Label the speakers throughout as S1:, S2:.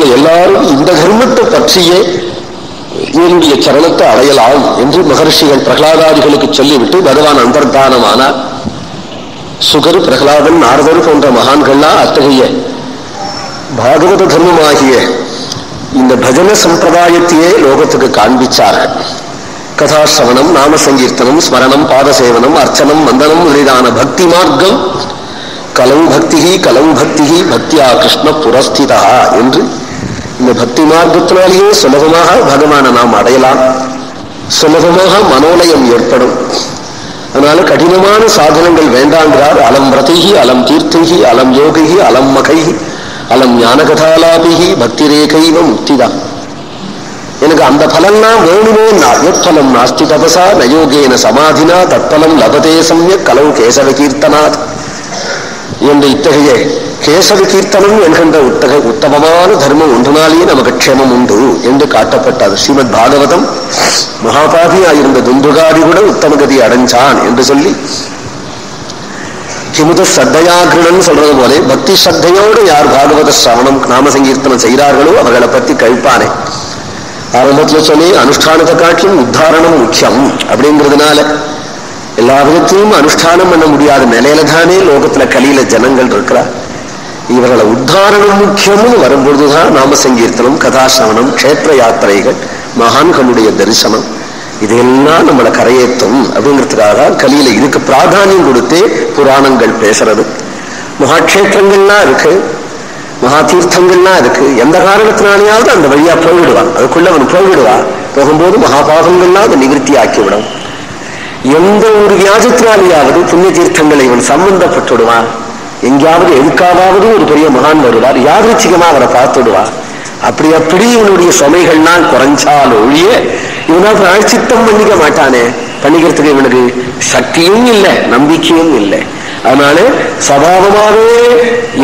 S1: லோகத்துல எல்லாரும் இந்த தர்மத்தை பற்றியே இவனுடைய சரணத்தை அடையலாம் என்று மகர்ஷிகள் பிரகலாதாதிகளுக்கு சொல்லிவிட்டு பகவான் அந்தர்தானமானார். சுகர் பிரகலாதன் நாரதர் போன்ற மகான்கள்லாம் அத்தகைய பாகவத தர்மமாகிய இந்த பஜன சம்பிரதாயத்தையே லோகத்துக்கு காண்பிச்சார்கள். கதாசிரவணம் நாம சங்கீர்த்தனம் ஸ்மரணம் பாதசேவனம் அர்ச்சனம் வந்தனம் முதலிதான பக்தி மார்க்கம். கலவு பக்தி கலவு பக்தி பக்தியா கிருஷ்ண புரஸ்திதா என்று இந்த பக்தி மார்க்கத்தினாலேயே சுலபமாக பகவானை நாம் அடையலாம். சுலபமாக மனோலயம் ஏற்படும். அதனால கடினமான சாதனங்கள் வேண்டாங்கிறார். அலம் ரதிகி அலம் தீர்த்தைகி அலம் யோகிகி அலம் மகைகி அலம் ஞானகதாலாபிகி பக்தி ரேகைவ முக்திதான் எனக்கு அந்த பலன்லாம் வேணுமே எத்பலம் நாஸ்தி தபசா நயோகேன சமாதினா தற்பலம் லபதே சமய கலவு கேசவ கீர்த்தனாத். என்று இத்தகைய கேசவ கீர்த்தனம் என்கின்ற உத்தக உத்தமமான தர்மம் ஒன்றினாலேயே நமக்கு க்ஷேமம் உண்டு என்று காட்டப்பட்டது ஸ்ரீமத் பாகவதம். மகாபாபியாயிருந்த துந்துகாரி கூட உத்தமகதி அடைஞ்சான் என்று சொல்லி கிமுத சத்தையாகிருடன் சொல்றது போல பக்தி சத்தையோடு யார் பாகவத சிரவணம் நாம சங்கீர்த்தனம் செய்கிறார்களோ அவர்களை பத்தி கழிப்பானே ஆரம்பத்துல சொல்லி அனுஷ்டானத்தை காட்டிலும் உத்தாரணம் முக்கியம் அப்படிங்கிறதுனால எல்லா விதத்திலும் அனுஷ்டானம் பண்ண முடியாத நிலையில தானே லோகத்துல கலியில ஜனங்கள் இருக்கிறார். இவர்களை உத்தாரணம் முக்கியம்னு வரும்பொழுதுதான் நாம சங்கீர்த்தனம் கதாசவனம் க்ஷேத்திர யாத்திரைகள் மகான்களுடைய தரிசனம். இதெல்லாம் நம்மளை கரையேற்றும் அப்படிங்கிறதுக்காக தான் கலியில இதுக்கு பிராதானியம் கொடுத்தே புராணங்கள் பேசுறது. மகாட்சேத்திரங்கள்லாம் இருக்கு மகா தீர்த்தங்கள்லாம் இருக்கு. எந்த காரணத்தினாலேயாவது அந்த வழியா போய்விடுவான். அதுக்குள்ள அவன் போய்விடுவான். போகும்போது மகாபாகங்கள்லாம் அதை நிவர்த்தி ஆக்கிவிடும் எந்த ஒரு வியாஜத்தினாலேயாவது புண்ணிய தீர்த்தங்களை இவன் சம்பந்தப்பட்டுடுவான். எங்கேயாவது எதுக்காவது ஒரு பெரிய மகான் வருவார் யாதச்சிகமா அவரை பார்த்துடுவார். அப்படி அப்படி இவனுடைய சுமைகள்லாம் குறைஞ்சால் ஒழிய இவனால் பிராய்ச்சித்தம் பண்ணிக்க மாட்டானே. பண்ணிக்கிறதுக்கு இவனுக்கு சக்தியும் இல்லை நம்பிக்கையும் இல்லை. அதனால சபாவமாகவே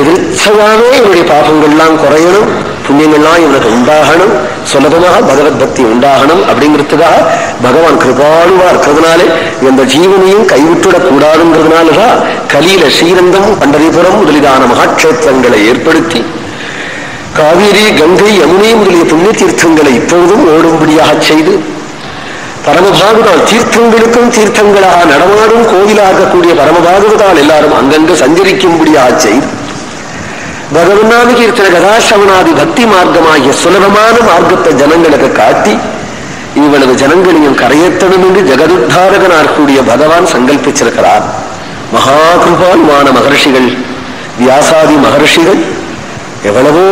S1: எதிர்ச்சையாகவே இவனுடைய பாபங்கள்லாம் குறையணும். புண்ணியங்கள்லாம் இவனுக்கு உண்டாகணும். சுலபமாக பகவத் பக்தி உண்டாகணும் அப்படிங்கிறதுக்காக பகவான் கிருபாலுவா இருக்கிறதுனாலே எந்த ஜீவனையும் கைவிட்டுடக் கூடாதுங்கிறதுனாலதான் கலியில ஸ்ரீரங்கம் பண்டரிபுரம் முதலிதான மகாட்சேத்திரங்களை ஏற்படுத்தி காவிரி கங்கை யமுனை முதலிய புண்ணிய தீர்த்தங்களை இப்பொழுதும் ஓடும்படியாக செய்து பரமபாகுதால் தீர்த்தங்களுக்கும் தீர்த்தங்களாக நடமாடும் கோவிலாகக்கூடிய பரமபாகுதால் எல்லாரும் அங்கங்கு சஞ்சரிக்கும்படியாக செய்து பகவநாம கீர்த்தன கதாசவனாதி பக்தி மார்க்கமாகிய சுலபமான மார்க்கத்தை ஜனங்களுக்கு காட்டி இவ்வளவு ஜனங்களையும் கரையேற்றணும் என்று ஜெகதுத்தாரகனார் கூடிய பகவான் சங்கல்பிச்சிருக்கிறார் மகா மகர்ஷிகள் வியாசாதி மகர்ஷிகள் எவ்வளவோ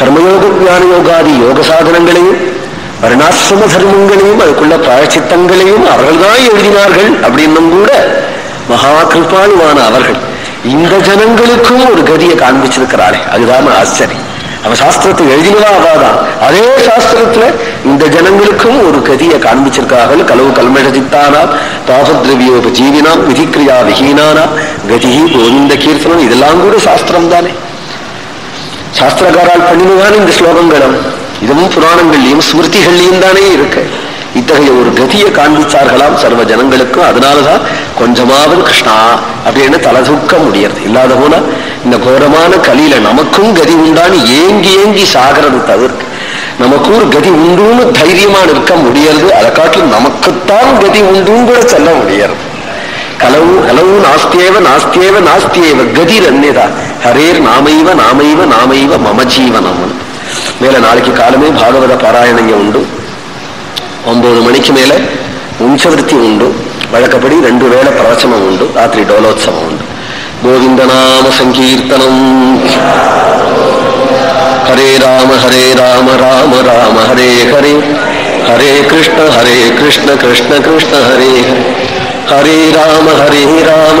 S1: கர்மயோக ஞான யோகாதி யோக சாதனங்களையும் வர்ணாசிரம தர்மங்களையும் அதுக்குள்ள பிராயச்சித்தங்களையும் அவர்கள்தான் எழுதினார்கள் அப்படின்னும் கூட மகா கிருபாலுவான அவர்கள் இந்த ஜனங்களுக்கும் ஒரு கதியை காண்பிச்சிருக்கிறாளே. அதுதான் ஆச்சரியம் அவன் சாஸ்திரத்தை எழுதினதா அவாதான் அதே சாஸ்திரத்துல இந்த ஜனங்களுக்கும் ஒரு கதியை காண்பிச்சிருக்கார்கள் கலவு கல்மழதித்தானா பாபத்ரவியோப ஜீவினாம் விதிக்கிரியா விஹீனானா கதிகி கோவிந்த கீர்த்தனம் இதெல்லாம் கூட சாஸ்திரம் தானே சாஸ்திரக்காரால் பண்ணினதான இந்த ஸ்லோகங்களும். இதுவும் புராணங்கள்லையும் ஸ்மிருதிகள்லையும் தானே இருக்கு. இத்தகைய ஒரு கதியை காண்பிச்சார்களாம் சர்வ ஜனங்களுக்கும். அதனாலதான் கொஞ்சமாவது கிருஷ்ணா அப்படின்னு தலை தூக்க முடியறது. இல்லாத போனா இந்த கோரமான கலியில நமக்கும் கதி உண்டான்னு ஏங்கி ஏங்கி சாகிறது தவிர்க்கு. நமக்கு ஒரு கதி உண்டுன்னு தைரியமா நிற்க முடியறது. அதை காட்டிலும் நமக்குத்தான் கதி உண்டுன்னு கூட சொல்ல முடியறது. கலவு கலவு நாஸ்தியேவ நாஸ்தியேவ நாஸ்தியேவ. கதி ரன்யதா ஹரேர் நாமைவ நாமைவ நாமைவ மம ஜீவனம் மேல நாளைக்கு காலமே பாகவத பாராயணங்க உண்டு. ஒன்பது மணிக்கு மேல உஞ்சவருத்தி உண்டு. வழக்கப்படி ரெண்டு வேளை பிரவச்சனம் உண்டு. ராத்திரி டோலோத்சவம் உண்டு. கோவிந்த நாம சங்கீர்த்தனம். ஹரே ராம ஹரே ராம ராம ராம ஹரே ஹரே. ஹரே கிருஷ்ண ஹரே கிருஷ்ண கிருஷ்ண கிருஷ்ண ஹரே ஹரே. ஹரே ராம ஹரே ராம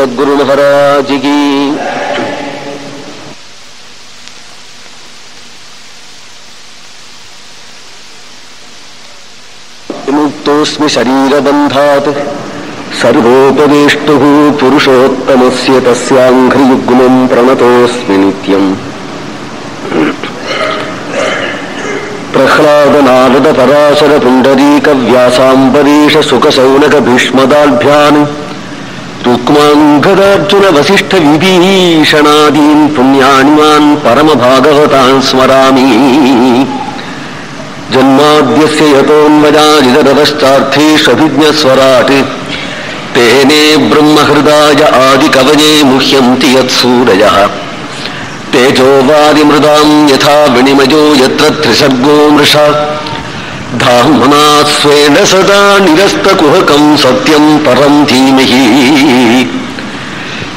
S1: सद्गुरु महाराज की मुक्तोऽस्मि शरीरबन्धात् सर्वोपदेष्टुः पुरुषोत्तमस्य तस्याङ्घ्रियुग्मम् प्रणतोऽस्मि नित्यम्। प्रह्लादनारद रुक्माङ्गदार्जुनवसिष्ठविभीषणादीन् पुण्यानि मान् परमभागवतान् स्मरामि जन्माद्यस्य यतोन्मदाजितश्चार्थेष्वभिज्ञस्वरात् तेने ब्रह्महृदाय आदिकवये मुह्यन्ति यत्सूरयः तेजोपादिमृदाम् यथा विनिमयो यत्र त्रिसर्गो मृषा धाम्ना स्वेन सदा निरस्तकुहकम् सत्यम् परम् धीमहि।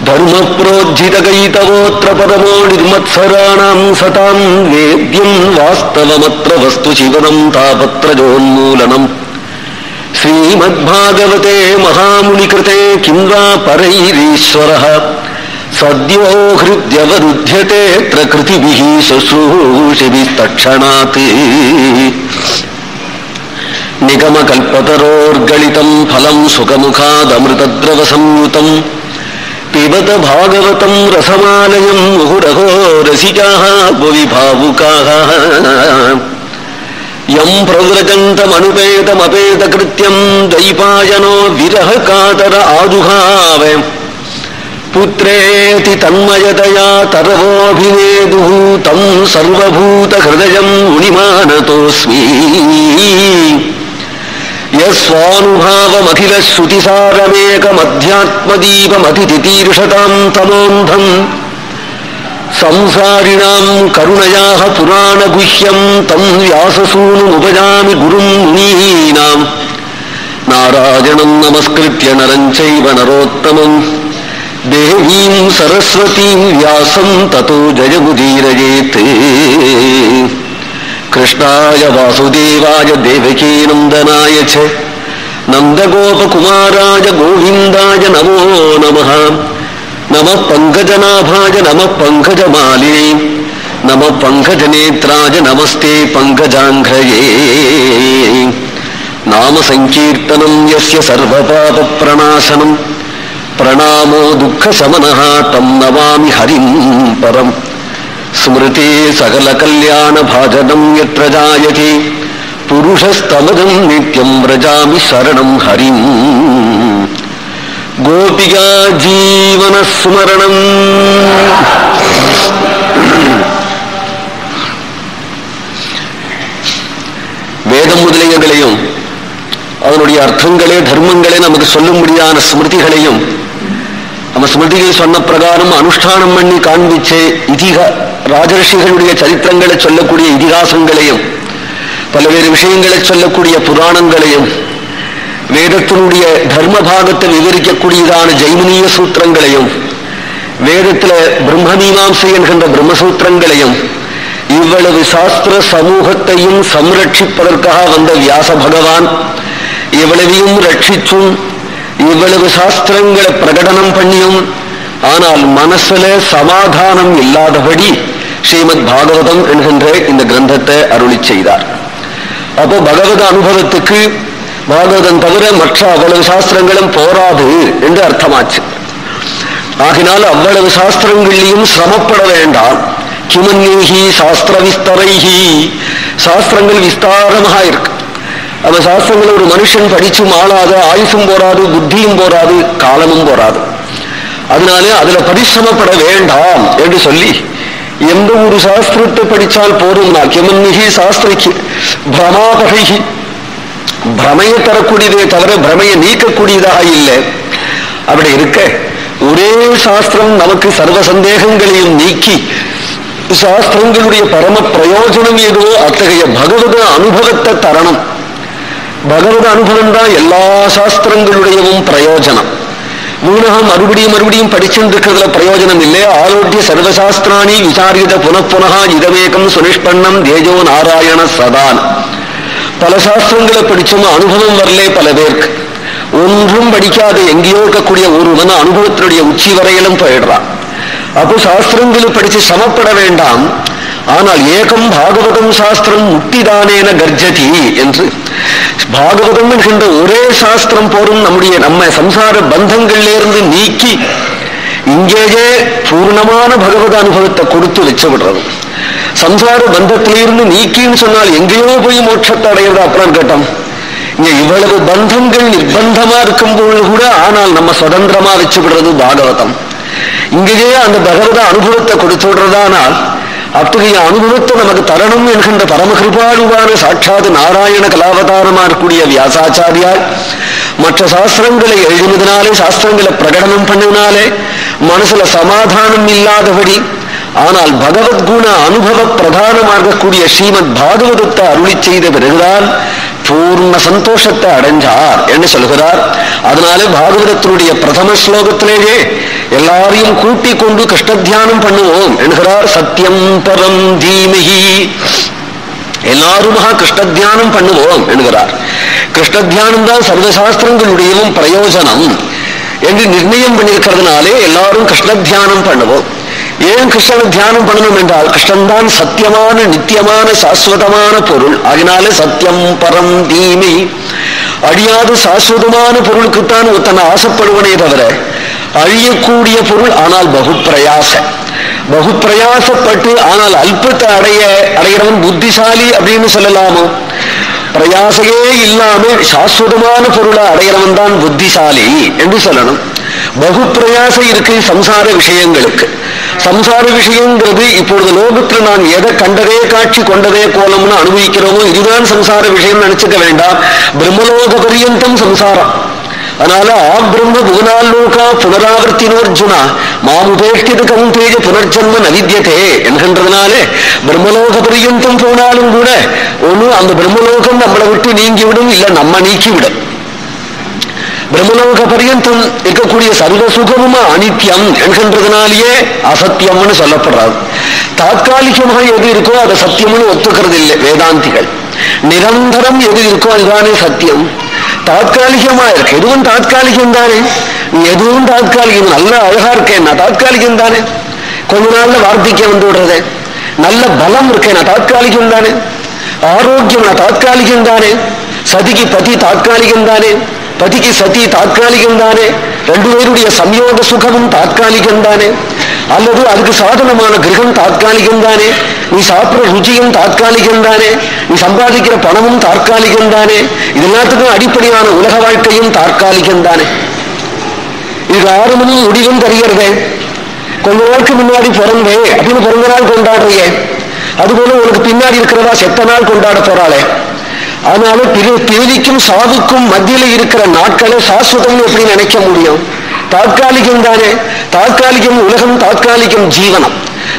S1: धर्मप्रोज्झितकैतवोऽत्र परमो निर्मत्सराणाम् सताम् वेद्यम् वास्तवमत्र वस्तु शिवनम् तापत्रजोन्मूलनम् श्रीमद्भागवते महामुनिकृते किं वा परैरीश्वरः? सद्यो हृद्यवरुध्यते प्रकृतिभिः शुश्रूषिभिस्तक्षणात् निगमकल्पतरोर्गलितम् फलम् सुखमुखादमृतद्रवसंयुतम् पिबत भागवतम् रसमालयम् मुहुरहो रसिकाः भुवि यम् प्रव्रजन्तमनुपेतमपेतकृत्यम् दैपायनो विरहकातर आजुहाव पुत्रेति तन्मयतया तरवोऽभिनेदुः तम् सर्वभूतहृदयम् मुनिमानतोऽस्मि यस्वानुभावमखिलश्रुतिसारमेकमध्यात्मदीपमतितितीर्षताम् तमोऽन्धम् संसारिणाम् करुणयाः पुराणगुह्यम् तम् व्याससूनुमुपजामि गुरुम् मुनीनाम् नारायणम् नमस्कृत्य नरम् चैव नरोत्तमम्। देवीम् सरस्वतीम् व्यासम् ततो जयमुदीरयेत् कृष्णाय वासुदेवाय देवकीनन्दनाय च नन्दगोपकुमाराय गोविन्दाय नमो नमः। नमः पङ्कजनाभाय नमः पङ्कजमालिने नमः पङ्कजनेत्राय नमस्ते पङ्कजाङ्घ्रये। नामसङ्कीर्तनम् यस्य सर्वपापप्रणाशनम् प्रणामो दुःखशमनः तं नमामि हरिम् परम् സ്മൃതി സകലകല്യാണഭാജനം യത്ര ജായതി പുരുഷസ്തമജം നിത്യം വ്രജാമി ശരണം ഹരിം ഗോപികാ ജീവനസ്മരണം வேதம் முதலியங்களையும் அதனுடைய அர்த்தங்களே தர்மங்களே நமக்கு சொல்லும்படியான ஸ்மிருதிகளையும் நம்ம ஸ்மிருதிகள் சொன்ன பிரகாரம் அனுஷ்டானம் பண்ணி காண்பிச்சே இதிகா ராஜரிஷிகளுடைய சரித்திரங்களை சொல்லக்கூடிய இதிகாசங்களையும் பல்வேறு விஷயங்களை சொல்லக்கூடிய புராணங்களையும் வேதத்தினுடைய தர்ம பாகத்தை விவரிக்கக்கூடியதான ஜெய்மினிய சூத்திரங்களையும் வேதத்துல பிரம்மமீமாம்சை என்கின்ற பிரம்மசூத்திரங்களையும் இவ்வளவு சாஸ்திர சமூகத்தையும் சம்ரட்சிப்பதற்காக வந்த வியாச பகவான் இவ்வளவையும் ரட்சிச்சும் இவ்வளவு சாஸ்திரங்களை பிரகடனம் பண்ணியும் ஆனால் மனசுல சமாதானம் இல்லாதபடி ஸ்ரீமத் பாகவதம் என்கின்ற இந்த கிரந்தத்தை அருளி செய்தார். அப்போ பகவத அனுபவத்துக்கு பாகவதம் தவிர மற்ற அவ்வளவு சாஸ்திரங்களும் போராது என்று அர்த்தமாச்சு. ஆகினால் அவ்வளவு சாஸ்திரங்களிலும் சிரமப்பட வேண்டாம். கிமன்யேகி சாஸ்திர விஸ்தரைகி சாஸ்திரங்கள் விஸ்தாரமாக இருக்கு. அந்த சாஸ்திரங்களை ஒரு மனுஷன் படிச்சும் ஆளாத ஆயுசும் போராது புத்தியும் போராது காலமும் போராது அதனாலே அதுல பரிசிரமப்பட வேண்டாம் என்று சொல்லி எந்த ஒரு சாஸ்திரத்தை படிச்சால் போதும்னா கெமன்மிகி சாஸ்திரிக்கு பிரமாபகைகி. பிரமையை தரக்கூடியதே தவிர பிரமையை நீக்கக்கூடியதாக இல்லை. அப்படி இருக்க ஒரே சாஸ்திரம் நமக்கு சர்வ சந்தேகங்களையும் நீக்கி சாஸ்திரங்களுடைய பரம பிரயோஜனம் ஏதோ அத்தகைய பகவத அனுபவத்தை தரணும். பகவத அனுபவம் தான் எல்லா சாஸ்திரங்களுடையவும் பிரயோஜனம். வீணக மறுபடியும் மறுபடியும் படிச்சுட்டு இருக்கிறதுல பிரயோஜனம் இல்லை ஆரோக்கிய சர்வசாஸ்திராணி விசாரித புனப்புனகா இதவேகம் சுனிஷ்பண்ணம் தேஜோ நாராயண சதான். பல சாஸ்திரங்களை படிச்சோம் அனுபவம் வரலே பல பேருக்கு. ஒன்றும் படிக்காத எங்கேயோ இருக்கக்கூடிய ஒருவன் அனுபவத்தினுடைய உச்சி வரையிலும் போயிடுறான். அப்போ சாஸ்திரங்கள் படிச்சு சமப்பட வேண்டாம். ஆனால் ஏகம் பாகவதம் சாஸ்திரம் முக்திதானேன கர்ஜதி என்று பாகவதம் என்கின்ற ஒரே சாஸ்திரம் போரும் நம்முடைய நம்ம சம்சார பந்தங்களிலிருந்து நீக்கி இங்கேயே பூர்ணமான பகவத அனுபவத்தை கொடுத்து வச்சு விடுறது சம்சார பந்தத்திலிருந்து நீக்கின்னு சொன்னால் எங்கேயோ போய் மோட்சத்தை அடையிறது அப்புறம் கேட்டோம். இங்க இவ்வளவு பந்தங்கள் நிர்பந்தமா இருக்கும் பொழுது கூட ஆனால் நம்ம சுதந்திரமா வச்சு விடுறது பாகவதம். இங்கேயே அந்த பகவத அனுபவத்தை கொடுத்து விடுறதானால் அத்தகைய அனுபவத்தை நமக்கு தரணும் என்கின்ற பரமகிருபாளுவான சாட்சாத் நாராயண கலாவதாரமா இருக்கக்கூடிய வியாசாச்சாரியார் மற்ற சாஸ்திரங்களை எழுதினதுனாலே சாஸ்திரங்களை பிரகடனம் பண்ணினாலே மனசுல சமாதானம் இல்லாதபடி ஆனால் பகவத்குண அனுபவ பிரதானமாகக்கூடிய ஸ்ரீமத் பாகவதத்தை அருளி செய்த பிறகுதான் பூர்ண சந்தோஷத்தை அடைஞ்சார் என்று சொல்கிறார் அதனாலே பாகவதத்தினுடைய பிரதம ஸ்லோகத்திலேயே எல்லாரையும் கூட்டிக் கொண்டு கிருஷ்ண தியானம் பண்ணுவோம் என்கிறார் சத்தியம் பரம் தீமகி எல்லாருமாக கிருஷ்ண தியானம் பண்ணுவோம் என்கிறார். கிருஷ்ண தியானம் தான் சர்வசாஸ்திரங்களுடையவும் பிரயோஜனம் என்று நிர்ணயம் பண்ணியிருக்கிறதுனாலே எல்லாரும் கிருஷ்ண தியானம் பண்ணுவோம். ஏன் கிருஷ்ணனை தியானம் பண்ணணும் என்றால் கிருஷ்ணன் தான் சத்தியமான நித்தியமான சாஸ்வதமான பொருள். அதனாலே சத்தியம் பரம் தீமை அழியாத சாஸ்வதமான பொருளுக்குத்தான் ஒருத்தனை ஆசைப்படுவனே தவிர அழியக்கூடிய பொருள் ஆனால் பகுப்பிரயாச. பகுப்பிரயாசப்பட்டு ஆனால் அல்பத்தை அடைய அடைகிறவன் புத்திசாலி அப்படின்னு சொல்லலாமோ? பிரயாசையே இல்லாம சாஸ்வதமான பொருளை அடைகிறவன் தான் புத்திசாலி என்று சொல்லணும். பகுப்பிரயாச இருக்கு சம்சார விஷயங்களுக்கு. சம்சார விஷயங்கிறது இப்பொழுது லோகத்தில் நான் எதை கண்டதே காட்சி கொண்டதே கோலம்னு அனுபவிக்கிறோமோ இதுதான் சம்சார விஷயம் நினைச்சுக்க வேண்டாம். பிரம்மலோக பரியந்தம் சம்சாரம். அதனால ஆ பிரம்ம புவனாலோகா மாம் மாமுபேஷ்டித கவுந்தேஜ புனர்ஜன்ம நவித்தியதே என்கின்றதுனாலே பிரம்மலோக பரியந்தம் போனாலும் கூட ஒண்ணு அந்த பிரம்மலோகம் நம்மளை விட்டு நீங்கிவிடும் இல்ல நம்ம நீக்கிவிடும் பிரம்மலோக பரியந்தம் இருக்கக்கூடிய சர்வ சுகமும் அனித்யம் என்கின்றதுனாலேயே அசத்தியம்னு சொல்லப்படுறாரு தாத்காலிகமாக எது இருக்கோ அதை சத்தியம்னு ஒத்துக்கிறது இல்லை வேதாந்திகள் நிரந்தரம் எது இருக்கோ அதுதானே சத்தியம் தாத்காலிகமா இருக்கு எதுவும் தாத்காலிகம் தானே நீ எதுவும் தாத்காலிகம் நல்ல அழகா இருக்கேன் நான் தாத்காலிகம் தானே கொஞ்ச நாள்ல வார்த்தைக்கு வந்து விடுறது நல்ல பலம் இருக்கேன் நான் தாத்காலிகம் தானே ஆரோக்கியம் நான் தாத்காலிகம் தானே சதிக்கு பதி தாத்காலிகம் தானே பதிக்கு சதி தாத்காலிகம் தானே ரெண்டு பேருடைய சம்யோக சுகமும் தாத்காலிகம் தானே அல்லது அதுக்கு சாதனமான கிரகம் தாற்காலிகம் தானே நீ சாப்பிடுற ருச்சியும் தாற்காலிகம் தானே நீ சம்பாதிக்கிற பணமும் தாற்காலிகம் தானே இது எல்லாத்துக்கும் அடிப்படையான உலக வாழ்க்கையும் தாற்காலிகம் தானே இது மணி முடிவும் தருகிறதே. கொஞ்ச நாளுக்கு முன்னாடி பிறந்தே அப்படின்னு பிறந்த நாள் கொண்டாடுறியே. அதுபோல உனக்கு பின்னாடி இருக்கிறதா செத்த நாள் கொண்டாட போறாளே. அதனால பிரி பிரிவிக்கும் சாவுக்கும் மத்தியில இருக்கிற நாட்களை சாஸ்வதம்னு எப்படி நினைக்க முடியும்? தாற்காலிகம் தானே தாற்காலிகம் உலகம் தாற்காலிகம் ஜீவனம்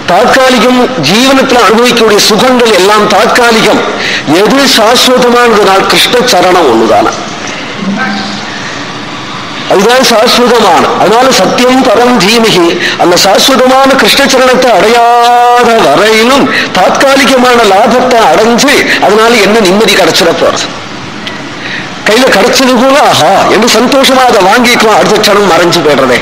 S1: தாற்காலிகம் ஜீவனத்தில் அனுபவிக்கக்கூடிய சுகங்கள் எல்லாம் தாற்காலிகம் எது சாஸ்வதமானதுனால் கிருஷ்ண சரணம் ஒண்ணுதான அதுதான் சாஸ்வதமான அதனால சத்தியம் பரம் தீமிகி அந்த சாஸ்வதமான கிருஷ்ணச்சரணத்தை அடையாத வரையிலும் தாற்காலிகமான லாபத்தை அடைஞ்சு அதனால என்ன நிம்மதி கிடைச்சிட போறது கையில கிடைச்சது கூட ஆஹா என்று சந்தோஷமா அதை வாங்கிக்கலாம் அடுத்த க்ஷணம் மறைஞ்சு போயிடுறதே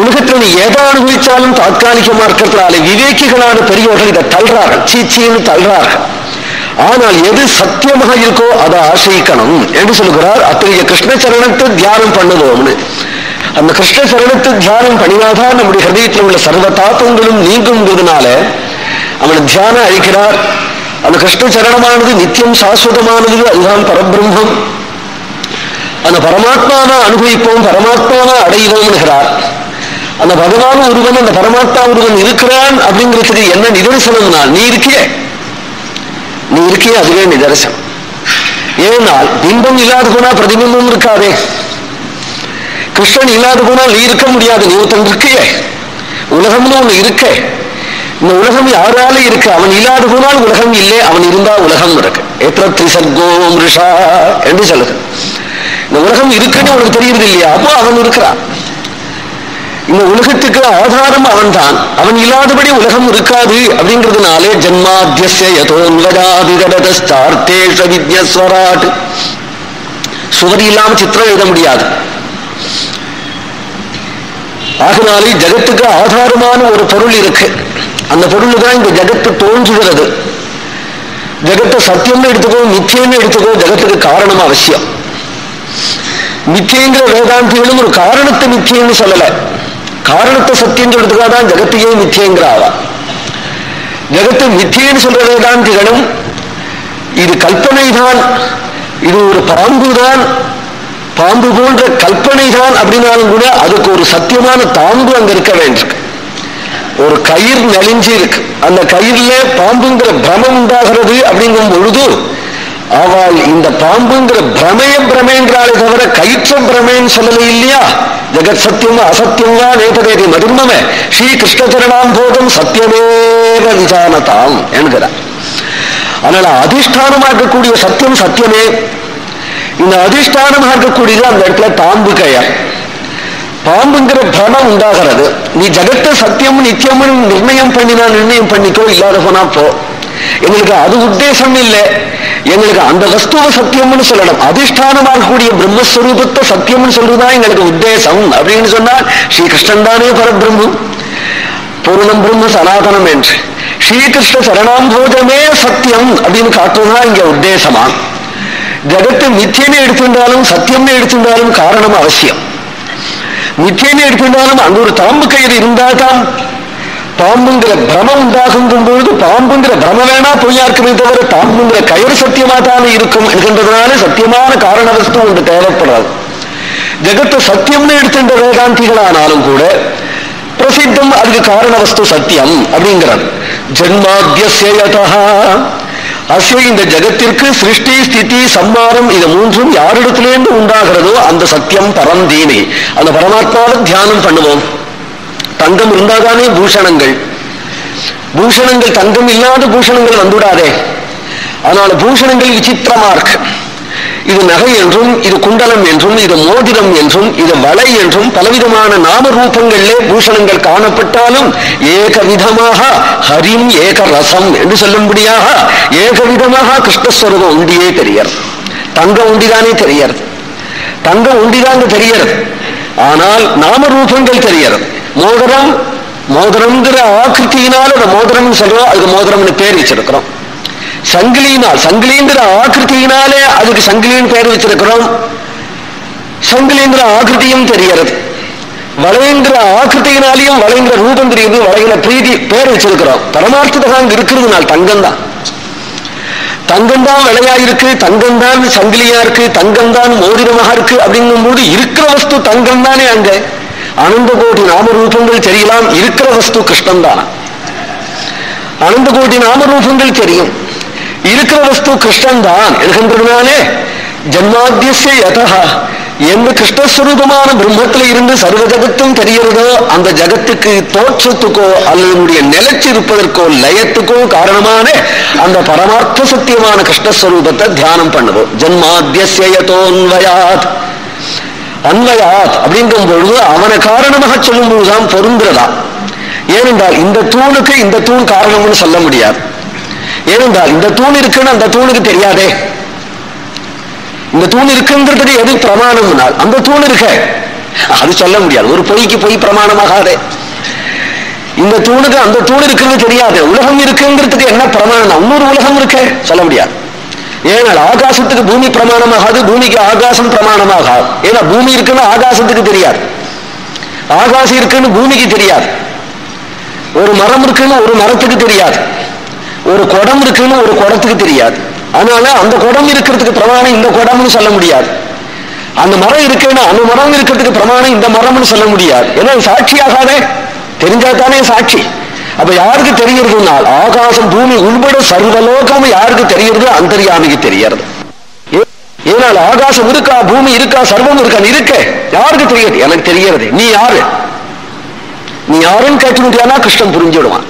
S1: உலகத்தில் நீ எதை அனுபவிச்சாலும் தாக்காலிகமா இருக்கிறதுனால விவேக்கிகளான பெரியவர்கள் இதை தள்ளுறார்கள். சீச்சின்னு தள்ளுறார்கள். ஆனால் எது சத்தியமாக இருக்கோ அதை ஆசைக்கணும் என்று சொல்லுகிறார். அத்தகைய கிருஷ்ண சரணத்தை தியானம் பண்ணுவோம்னு. அந்த கிருஷ்ண சரணத்தை தியானம் பண்ணினாதான் நம்முடைய ஹிருதயத்தில் உள்ள சர்வ தாபங்களும் நீங்குங்கிறதுனால அவன் தியானம் அழிக்கிறார். அந்த கிருஷ்ண சரணமானது நித்தியம் சாஸ்வதமானது அதுதான் பரபிரம்மம். அந்த பரமாத்மாவை அனுபவிப்போம் பரமாத்மாவை அடைவோம்னுகிறார். அந்த பகவான் ஒருவன் அந்த பரமாத்மா ஒருவன் இருக்கிறான் அப்படிங்கிறதுக்கு என்ன நிதர்சனம்னா நீ இருக்கியே. நீ இருக்கியே அதுவே நிதர்சனம். ஏனால் பிம்பம் இல்லாது போனா பிரதிபிம்பம் இருக்காதே. கிருஷ்ணன் இல்லாது போனால் நீ இருக்க முடியாது நீ ஒருத்தன் இருக்கியே. உலகம்னு ஒண்ணு இருக்க. இந்த உலகம் யாரால இருக்கு? அவன் இல்லாது போனால் உலகம் இல்லை அவன் இருந்தா உலகம் இருக்கு. எத்திர திரிசர்கோ மிருஷா என்று சொல்லுது. இந்த உலகம் இருக்குன்னு உனக்கு தெரியுது இல்லையா? அப்போ அவன் இருக்கிறான். இந்த உலகத்துக்கு ஆதாரம் அவன் தான் அவன் இல்லாதபடி உலகம் இருக்காது. அப்படிங்கிறதுனாலே ஜன்மாத்தியச சுவதி இல்லாம சித்திரம் எழுத முடியாது. ஆகினாலே ஜகத்துக்கு ஆதாரமான ஒரு பொருள் இருக்கு. அந்த பொருள் தான் இந்த ஜகத்து தோன்றுகிறது. ஜகத்தை சத்தியம்னு எடுத்துக்கோ நிச்சயம்னு எடுத்துக்கோ ஜகத்துக்கு காரணம் அவசியம். நிச்சயங்கிற வேதாந்திகளும் ஒரு காரணத்தை நிச்சயம்னு சொல்லலை. காரணத்தை சத்தியம் சொல்றதுக்காக தான் ஜகத்தையே மித்தியங்கிறாவா? ஜகத்து மித்தியன்னு சொல்ற வேதாந்திகளும் இது கல்பனை தான் இது ஒரு பாம்பு தான் பாம்பு போன்ற கல்பனை தான் அப்படின்னாலும் கூட அதுக்கு ஒரு சத்தியமான தாம்பு அங்க இருக்க வேண்டியிருக்கு. ஒரு கயிறு நெளிஞ்சு இருக்கு அந்த கயிறுல பாம்புங்கிற பிரமம் உண்டாகிறது அப்படிங்கும் பொழுது அவள் இந்த பாம்புங்கிற பிரமய பிரமேங்கிறாளே தவிர கயிற்ற பிரமேன்னு சொல்லலை இல்லையா? ஜெகத் சத்தியம் அசத்தியம் தான் நேததேதி மதிர்மமே. ஸ்ரீ கிருஷ்ண சரணாம் போதும் சத்தியமேவ விசானதாம் என்கிறார். அதனால அதிஷ்டானமா இருக்கக்கூடிய சத்தியம் சத்தியமே இந்த அதிஷ்டானமா இருக்கக்கூடியது அந்த இடத்துல பாம்பு கயர் பாம்புங்கிற பிரமம் உண்டாகிறது. நீ ஜெகத்தை சத்தியம் நித்தியம் நிர்ணயம் பண்ணினா நிர்ணயம் பண்ணிக்கோ இல்லாத போனா போ. எங்களுக்கு அது உத்தேசம் இல்லை. எங்களுக்கு அந்த வஸ்துவ சத்தியம்னு சொல்லணும். அதிஷ்டானமாக கூடிய பிரம்மஸ்வரூபத்தை சத்தியம்னு சொல்றதுதான் எங்களுக்கு உத்தேசம் அப்படின்னு சொன்னால் ஸ்ரீகிருஷ்ணன் தானே பரபிரம்மம் பூர்ணம் பிரம்ம சனாதனம் என்று. ஸ்ரீகிருஷ்ண சரணாம் போஜமே சத்தியம் அப்படின்னு காட்டுறதுதான் இங்க உத்தேசமா. ஜகத்து நித்தியமே எடுத்திருந்தாலும் சத்தியம்னு எடுத்திருந்தாலும் காரணம் அவசியம். நித்தியமே எடுத்திருந்தாலும் அங்க ஒரு தாம்பு கயிறு இருந்தால்தான் பாம்புங்கிற பிரமம் உண்டாகும் பொழுது பாம்புங்கிற பிரம வேணா பொய்யாருக்குமே தவிர பாம்புங்கிற கயிறு சத்தியமா தானே இருக்கும் என்கின்றதுனால சத்தியமான காரண வஸ்து ஒன்று தேவைப்படாது. ஜெகத்து சத்தியம்னு எடுத்துட்ட வேதாந்திகளானாலும் கூட பிரசித்தம் அதுக்கு காரண வஸ்து சத்தியம் அப்படிங்கிறார். ஜென்மாத்தியசேயதா அஸ்ய இந்த ஜகத்திற்கு சிருஷ்டி ஸ்திதி சம்மாரம் இது மூன்றும் யாரிடத்திலேருந்து உண்டாகிறதோ அந்த சத்தியம் பரந்தீனி அந்த பரமாத்மாவை தியானம் பண்ணுவோம். தங்கம் இருந்தாதானே பூஷணங்கள்? பூஷணங்கள் தங்கம் இல்லாத பூஷணங்கள் வந்துவிடாதே. அதனால பூஷணங்கள் விசித்திரமா இருக்கு இது நகை என்றும் இது குண்டலம் என்றும் இது மோதிரம் என்றும் இது வலை என்றும் பலவிதமான நாம ரூபங்களிலே பூஷணங்கள் காணப்பட்டாலும் ஏகவிதமாக ஹரிம் ஏக ரசம் என்று சொல்லும்படியாக ஏகவிதமாக கிருஷ்ணஸ்வரூபம் உண்டியே தெரியறது தங்கம் உண்டிதானே தெரியறது தங்கம் உண்டிதான் தெரியறது ஆனால் நாம ரூபங்கள் தெரியறது மோதிரம் மோதிரம்ங்கிற ஆக்கிருத்தியினால அந்த மோதிரம் சொல்றோம் அதுக்கு மோதிரம்னு பேர் வச்சிருக்கிறோம். சங்கிலியினால் சங்கிலிங்கிற ஆக்கிருத்தியினாலே அதுக்கு சங்கிலின்னு பேர் வச்சிருக்கிறோம். சங்கிலிங்கிற ஆக்கிருத்தியும் தெரியறது வளைங்கிற ஆக்கிருத்தியினாலையும் வளைங்கிற ரூபம் தெரியுது வளைகிற பிரீதி பேர் வச்சிருக்கிறோம். பரமார்த்தத்தை அங்க இருக்கிறதுனால் தங்கம் தான் தங்கம் தான் விலையா இருக்கு தங்கம் தான் சங்கிலியா இருக்கு தங்கம் தான் மோதிரமாக இருக்கு அப்படிங்கும் போது இருக்கிற வஸ்து தங்கம் தானே அங்க. அனந்த கோடி நாம ரூபங்கள் தெரியலாம் இருக்கிற வஸ்து கிருஷ்ணன் தானா அனந்த கோடி நாம ரூபங்கள் தெரியும். இருக்கிற வஸ்து கிருஷ்ணன் தான் என்கின்றதுனாலே ஜன்மாத்தியசே யதா எந்த கிருஷ்ணஸ்வரூபமான பிரம்மத்தில் இருந்து சர்வ ஜகத்தும் தெரிகிறதோ அந்த ஜகத்துக்கு தோற்றத்துக்கோ அல்லது நிலைச்சிருப்பதற்கோ லயத்துக்கோ காரணமான அந்த பரமார்த்த சத்தியமான கிருஷ்ணஸ்வரூபத்தை தியானம் பண்ணுவோம். ஜன்மாத்தியசேயத்தோன்வயாத் அன்வயாத் அப்படின்ற பொழுது அவனை காரணமாக சொல்லும் பொழுதுதான் பொருந்துறதா ஏனென்றால் இந்த தூணுக்கு இந்த தூண் காரணம்னு சொல்ல முடியாது. ஏனென்றால் இந்த தூண் இருக்குன்னு அந்த தூணுக்கு தெரியாதே. இந்த தூண் இருக்குங்கிறதுக்கு எது பிரமாணம்னால் அந்த தூண் இருக்க. அது சொல்ல முடியாது. ஒரு பொய்க்கு பொய் பிரமாணமாகாதே. இந்த தூணுக்கு அந்த தூண் இருக்குன்னு தெரியாது. உலகம் இருக்குங்கிறதுக்கு என்ன பிரமாணம் இன்னொரு உலகம் இருக்க. சொல்ல முடியாது. ஏனால் ஆகாசத்துக்கு பூமி பிரமாணமாகாது பூமிக்கு ஆகாசம் பிரமாணமாகாது. ஏன்னா பூமி இருக்குன்னு ஆகாசத்துக்கு தெரியாது. ஆகாசம் இருக்குன்னு பூமிக்கு தெரியாது. ஒரு மரம் இருக்குன்னு ஒரு மரத்துக்கு தெரியாது. ஒரு குடம் இருக்குன்னு ஒரு குடத்துக்கு தெரியாது. அதனால அந்த குடம் இருக்கிறதுக்கு பிரமாணம் இந்த குடம்னு சொல்ல முடியாது. அந்த மரம் இருக்குன்னா அந்த மரம் இருக்கிறதுக்கு பிரமாணம் இந்த மரம்னு சொல்ல முடியாது. ஏன்னா சாட்சியாகாதே. தெரிஞ்சாதானே சாட்சி. அப்ப யாருக்கு தெரிகிறதுனால் ஆகாசம் பூமி உள்பட சர்வலோகம் யாருக்கு தெரிகிறது அந்தரியாமிக்கு தெரியறது ஏ- ஏனால் ஆகாசம் இருக்கா பூமி இருக்கா சர்வம் இருக்கா இருக்க. யாருக்கு தெரியாது? எனக்கு தெரியறது நீ யாரு? நீ யாருன்னு கேட்டுனுட்டியானா கிருஷ்ணன் புரிஞ்சிடுவான்.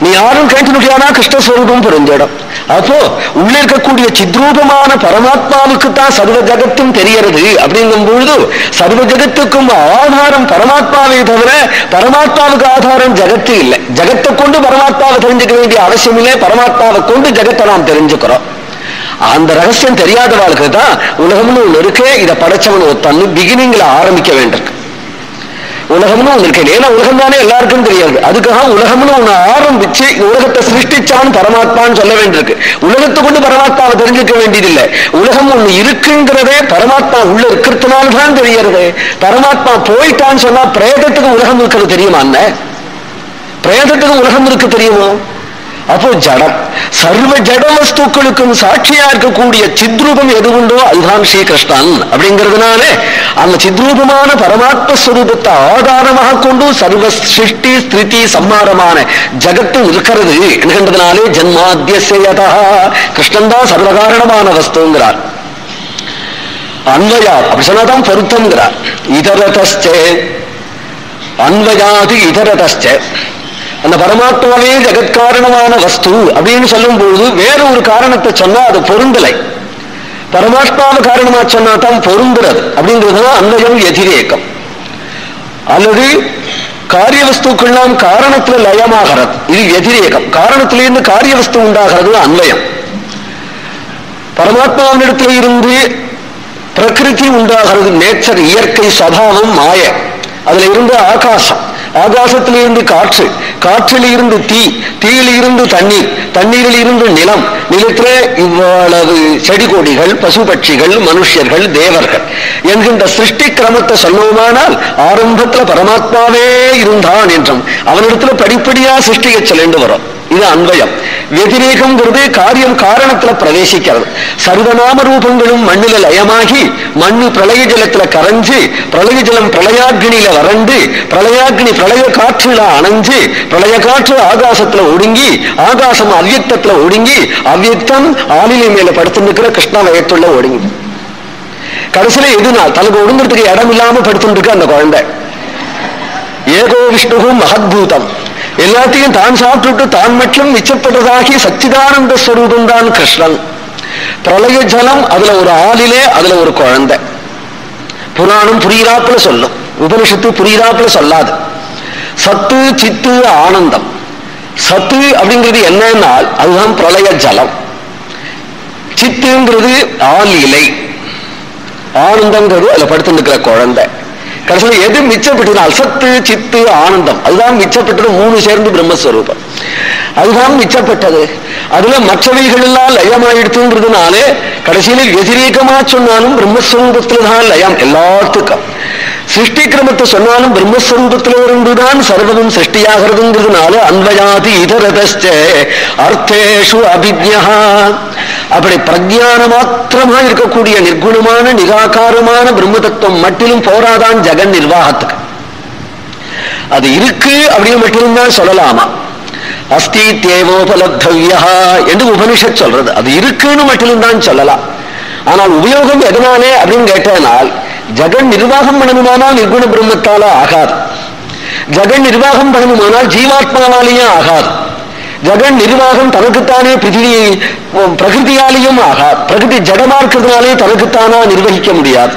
S1: நீ யாரும் கேட்டுனுட்டியானா கிருஷ்ணஸ்வரூபம் புரிஞ்சிடும். அப்போ உள்ள இருக்கக்கூடிய சித்ரூபமான பரமாத்மாவுக்கு தான் சர்வ ஜகத்தும் தெரியறது அப்படிங்கும் பொழுது சர்வ ஜகத்துக்கும் ஆதாரம் பரமாத்மாவை தவிர பரமாத்மாவுக்கு ஆதாரம் ஜகத்து இல்லை. ஜகத்தை கொண்டு பரமாத்மாவை தெரிஞ்சுக்க வேண்டிய அவசியம் இல்லை. பரமாத்மாவை கொண்டு ஜகத்தை நாம் தெரிஞ்சுக்கிறோம். அந்த ரகசியம் தெரியாதவாளுக்கு தான் உலகம்னு ஒன்று இருக்கே. இதை படைச்சவன் ஒருத்தன்னு பிகினிங்ல ஆரம்பிக்க வேண்டியிருக்கு. உலகம்னு ஒண்ணு இருக்கு ஏன்னா உலகம் தானே எல்லாருக்கும் தெரியாது. அதுக்காக உலகம்னு ஒண்ணு ஆரம்பிச்சு உலகத்தை சிருஷ்டிச்சான் பரமாத்மான்னு சொல்ல வேண்டியிருக்கு. உலகத்தை கொண்டு பரமாத்மாவை தெரிஞ்சுக்க வேண்டியதில்லை. உலகம் ஒண்ணு இருக்குங்கிறதே பரமாத்மா உள்ள இருக்கிறதுனால தான் தெரியறது. பரமாத்மா போயிட்டான்னு சொன்னா பிரேதத்துக்கு உலகம் இருக்கிறது தெரியுமா என்ன பிரேதத்துக்கு உலகம் இருக்கு தெரியுமோ? அப்போ ஜடம். சர்வ ஜட வஸ்துக்களுக்கும் சாட்சியா இருக்கக்கூடிய சித்ரூபம் எது உண்டோ அதுதான் ஸ்ரீகிருஷ்ணன். அப்படிங்கிறதுனால அந்த சித்ரூபமான பரமாத்மஸ்வரூபத்தை ஆதாரமாக கொண்டு சர்வ சிருஷ்டி ஸ்திருதி சம்மாரமான ஜகத்து இருக்கிறது என்கின்றதுனாலே ஜன்மாத்தியசேயதா கிருஷ்ணன் தான் சர்வகாரணமான வஸ்துங்கிறார். அன்வயா அப்படி சொன்னாதான் பொருத்தம்ங்கிறார். இதரதஸ்தே அன்வயாது இதரதஸ்தே அந்த பரமாத்மாவே ஜெகத்காரணமான வஸ்து அப்படின்னு சொல்லும் பொழுது வேற ஒரு காரணத்தை சொன்னா அது பொருந்தலை. பரமாத்மாவை காரணமா சொன்னா தான் பொருந்துறது அப்படிங்கிறதுதான் அந்தயம் எதிரேக்கம். அல்லது காரிய வஸ்துக்கெல்லாம் காரணத்துல லயமாகிறது இது எதிரேகம். காரணத்திலிருந்து காரிய வஸ்து உண்டாகிறது அன்வயம் பரமாத்மாவினிடத்தில் இருந்து பிரகிருதி உண்டாகிறது நேச்சர் இயற்கை சபாவம் மாய. அதுல இருந்து ஆகாசம். ஆகாசத்தில் இருந்து காற்று காற்றில் இருந்து தீ தீயில் இருந்து தண்ணீர் தண்ணீரில் இருந்து நிலம் நிலத்துல இவ்வளவு செடி கொடிகள் பசு பட்சிகள் மனுஷர்கள் தேவர்கள் என்கின்ற சிருஷ்டி கிரமத்தை சொல்லுவோமானால் ஆரம்பத்துல பரமாத்மாவே இருந்தான் என்றும் அவனிடத்துல படிப்படியா சிருஷ்டியை சொல்லிட்டு வரும். இது அன்வயம் வெதிரேகம்ங்கிறது காரியம் காரணத்துல பிரவேசிக்கிறது. சர்வநாம ரூபங்களும் மண்ணில லயமாகி மண்ணு பிரளய ஜலத்துல கரைஞ்சு பிரளய ஜலம் பிரளயாக்னியில வறண்டு பிரளயாக்னி பிரளய காற்றுல அணைஞ்சு பிரளய காற்று ஆகாசத்துல ஒடுங்கி ஆகாசம் அவ்யக்தத்துல ஒடுங்கி அவ்யக்தம் ஆளிலை மேல படுத்துருக்கிற கிருஷ்ணா வயத்துள்ள ஒடுங்கி. கடைசியில எதுனால் தனக்கு ஒடுங்கிறதுக்கு இடம் இல்லாம படுத்துட்டு இருக்கு அந்த குழந்தை. ஏகோ விஷ்ணு மகத்பூதம். எல்லாத்தையும் தான் சாப்பிட்டுட்டு தான் மட்டும் மிச்சப்பட்டதாகி சச்சிதானந்த ஸ்வரூபம் தான் கிருஷ்ணன். பிரளய ஜலம் அதுல ஒரு ஆளிலே அதுல ஒரு குழந்தை. புராணம் புரியிறாப்புல சொல்லும். உபனிஷத்து புரியிறாப்புல சொல்லாது. சத்து சித்து ஆனந்தம். சத்து அப்படிங்கிறது என்னன்னா அதுதான் பிரளய ஜலம். சித்துங்கிறது ஆள் இலை ஆனந்தங்கிறது அதுல படுத்து குழந்தை. கடைசியில் எது மிச்சப்பட்டது சத்து சித்து ஆனந்தம். அதுதான் மிச்சப்பட்டது மூணு சேர்ந்து பிரம்மஸ்வரூபம். அதுதான் மிச்சப்பட்டது. அதுல மற்றவைகள் எல்லாம் லயமாயிடுத்துன்றதுனாலே கடைசியில எதிரேகமா சொன்னாலும் பிரம்மஸ்வரூபத்துல தான் லயம். எல்லாத்துக்கும். சிருஷ்டி கிரமத்தை சொன்னாலும் பிரம்மஸ்வரூபத்திலிருந்துதான் சர்வமும் சிருஷ்டியாகிறதுங்கிறதுனால அன்வயாதி இதரதஸ்ட அர்த்தேஷு அபிஜா அப்படி பிரஜான மாத்திரமா இருக்கக்கூடிய நிர்குணமான நிராகாரமான பிரம்ம தத்துவம் மட்டிலும் போராதான் ஜெகன் நிர்வாகத்துக்கு. அது இருக்கு அப்படின்னு மட்டும்தான் சொல்லலாமா? அஸ்தி தேவோபலப்தவ்யா என்று உபனிஷத் சொல்றது. அது இருக்குன்னு மட்டும்தான் சொல்லலாம். ஆனால் உபயோகம் எதனாலே அப்படின்னு கேட்டனால் ஜெகன் நிர்வாகம் பண்ணணுமானால் நிர்குண பிரம்மத்தால ஆகாது. ஜெகன் நிர்வாகம் பண்ணணுமானால் ஜீவாத்மாவாலேயும் ஆகாது. ஜெகன் நிர்வாகம் தனக்குத்தானே பிரிதியை பிரகிருதியாலேயும் ஆகாது. பிரகிருதி ஜடமா இருக்கிறதுனாலே தனக்குத்தானா நிர்வகிக்க முடியாது.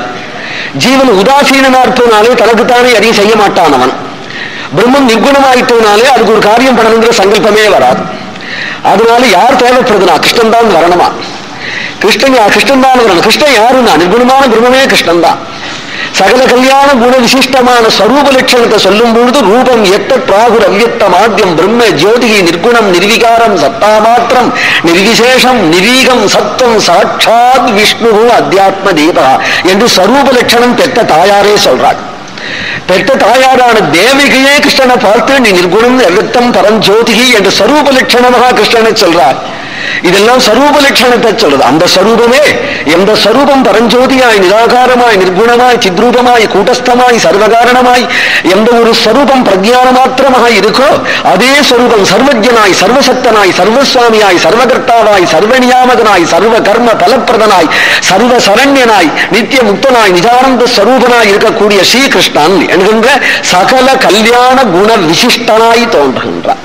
S1: ஜீவன் உதாசீனனா இருப்பதுனாலே தனக்குத்தானே எதையும் செய்ய மாட்டான் அவன் பிரம்மம் நிர்குணமாயிட்டதுனாலே அதுக்கு ஒரு காரியம் பண்ணணுங்கிற சங்கல்பமே வராது. அதனால யார் தேவைப்படுதுனா கிருஷ்ணன் தான் வரணுமா? கிருஷ்ணன் கிருஷ்ணன் தான் வரணும். கிருஷ்ணன் யாருன்னா? நிர்குணமான பிரம்மமே கிருஷ்ணன் தான் சகல கல்யாண குண விசிஷ்டமான ஸ்வரூப லட்சணத்தை சொல்லும் பொழுது ரூபம் எத்த பிராகுர் அவ்யக்த மாத்தியம் பிரம்ம ஜோதிகி நிர்குணம் நிர்விகாரம் சத்தா மாத்திரம் நிர்விசேஷம் நிரீகம் சத்தம் சாட்சாத் விஷ்ணு அத்தியாத்ம தீபா என்று ஸ்வரூப லட்சணம் பெற்ற தாயாரே சொல்றாள். பெற்ற தாயாரான தேவிகையே கிருஷ்ணனை பார்த்து நீ நிர்குணம் எவ்வத்தம் பரஞ்சோதிகி என்று சரூப லட்சணமாக கிருஷ்ணனை சொல்றாள் இதெல்லாம் சரூப லட்சணத்தை சொல்றது. அந்த சரூபமே எந்த சரூபம் பரஞ்சோதியாய் நிராகாரமாய் நிர்குணமாய் சித்ரூபமாய் கூட்டஸ்தமாய் சர்வகாரணமாய் எந்த ஒரு சரூபம் பிரஜான மாத்திரமாக இருக்கோ அதே சரூபம் சர்வஜனாய் சர்வசக்தனாய் சர்வசுவாமியாய் சர்வகர்த்தாவாய் சர்வநியாமகனாய் சர்வ கர்ம பலப்பிரதனாய் சர்வ சரண்யனாய் நித்திய முக்தனாய் நிஜானந்த ஸ்வரூபனாய் இருக்கக்கூடிய ஸ்ரீகிருஷ்ணன் என்கின்ற சகல கல்யாண குண விசிஷ்டனாய் தோன்றுகின்றார்.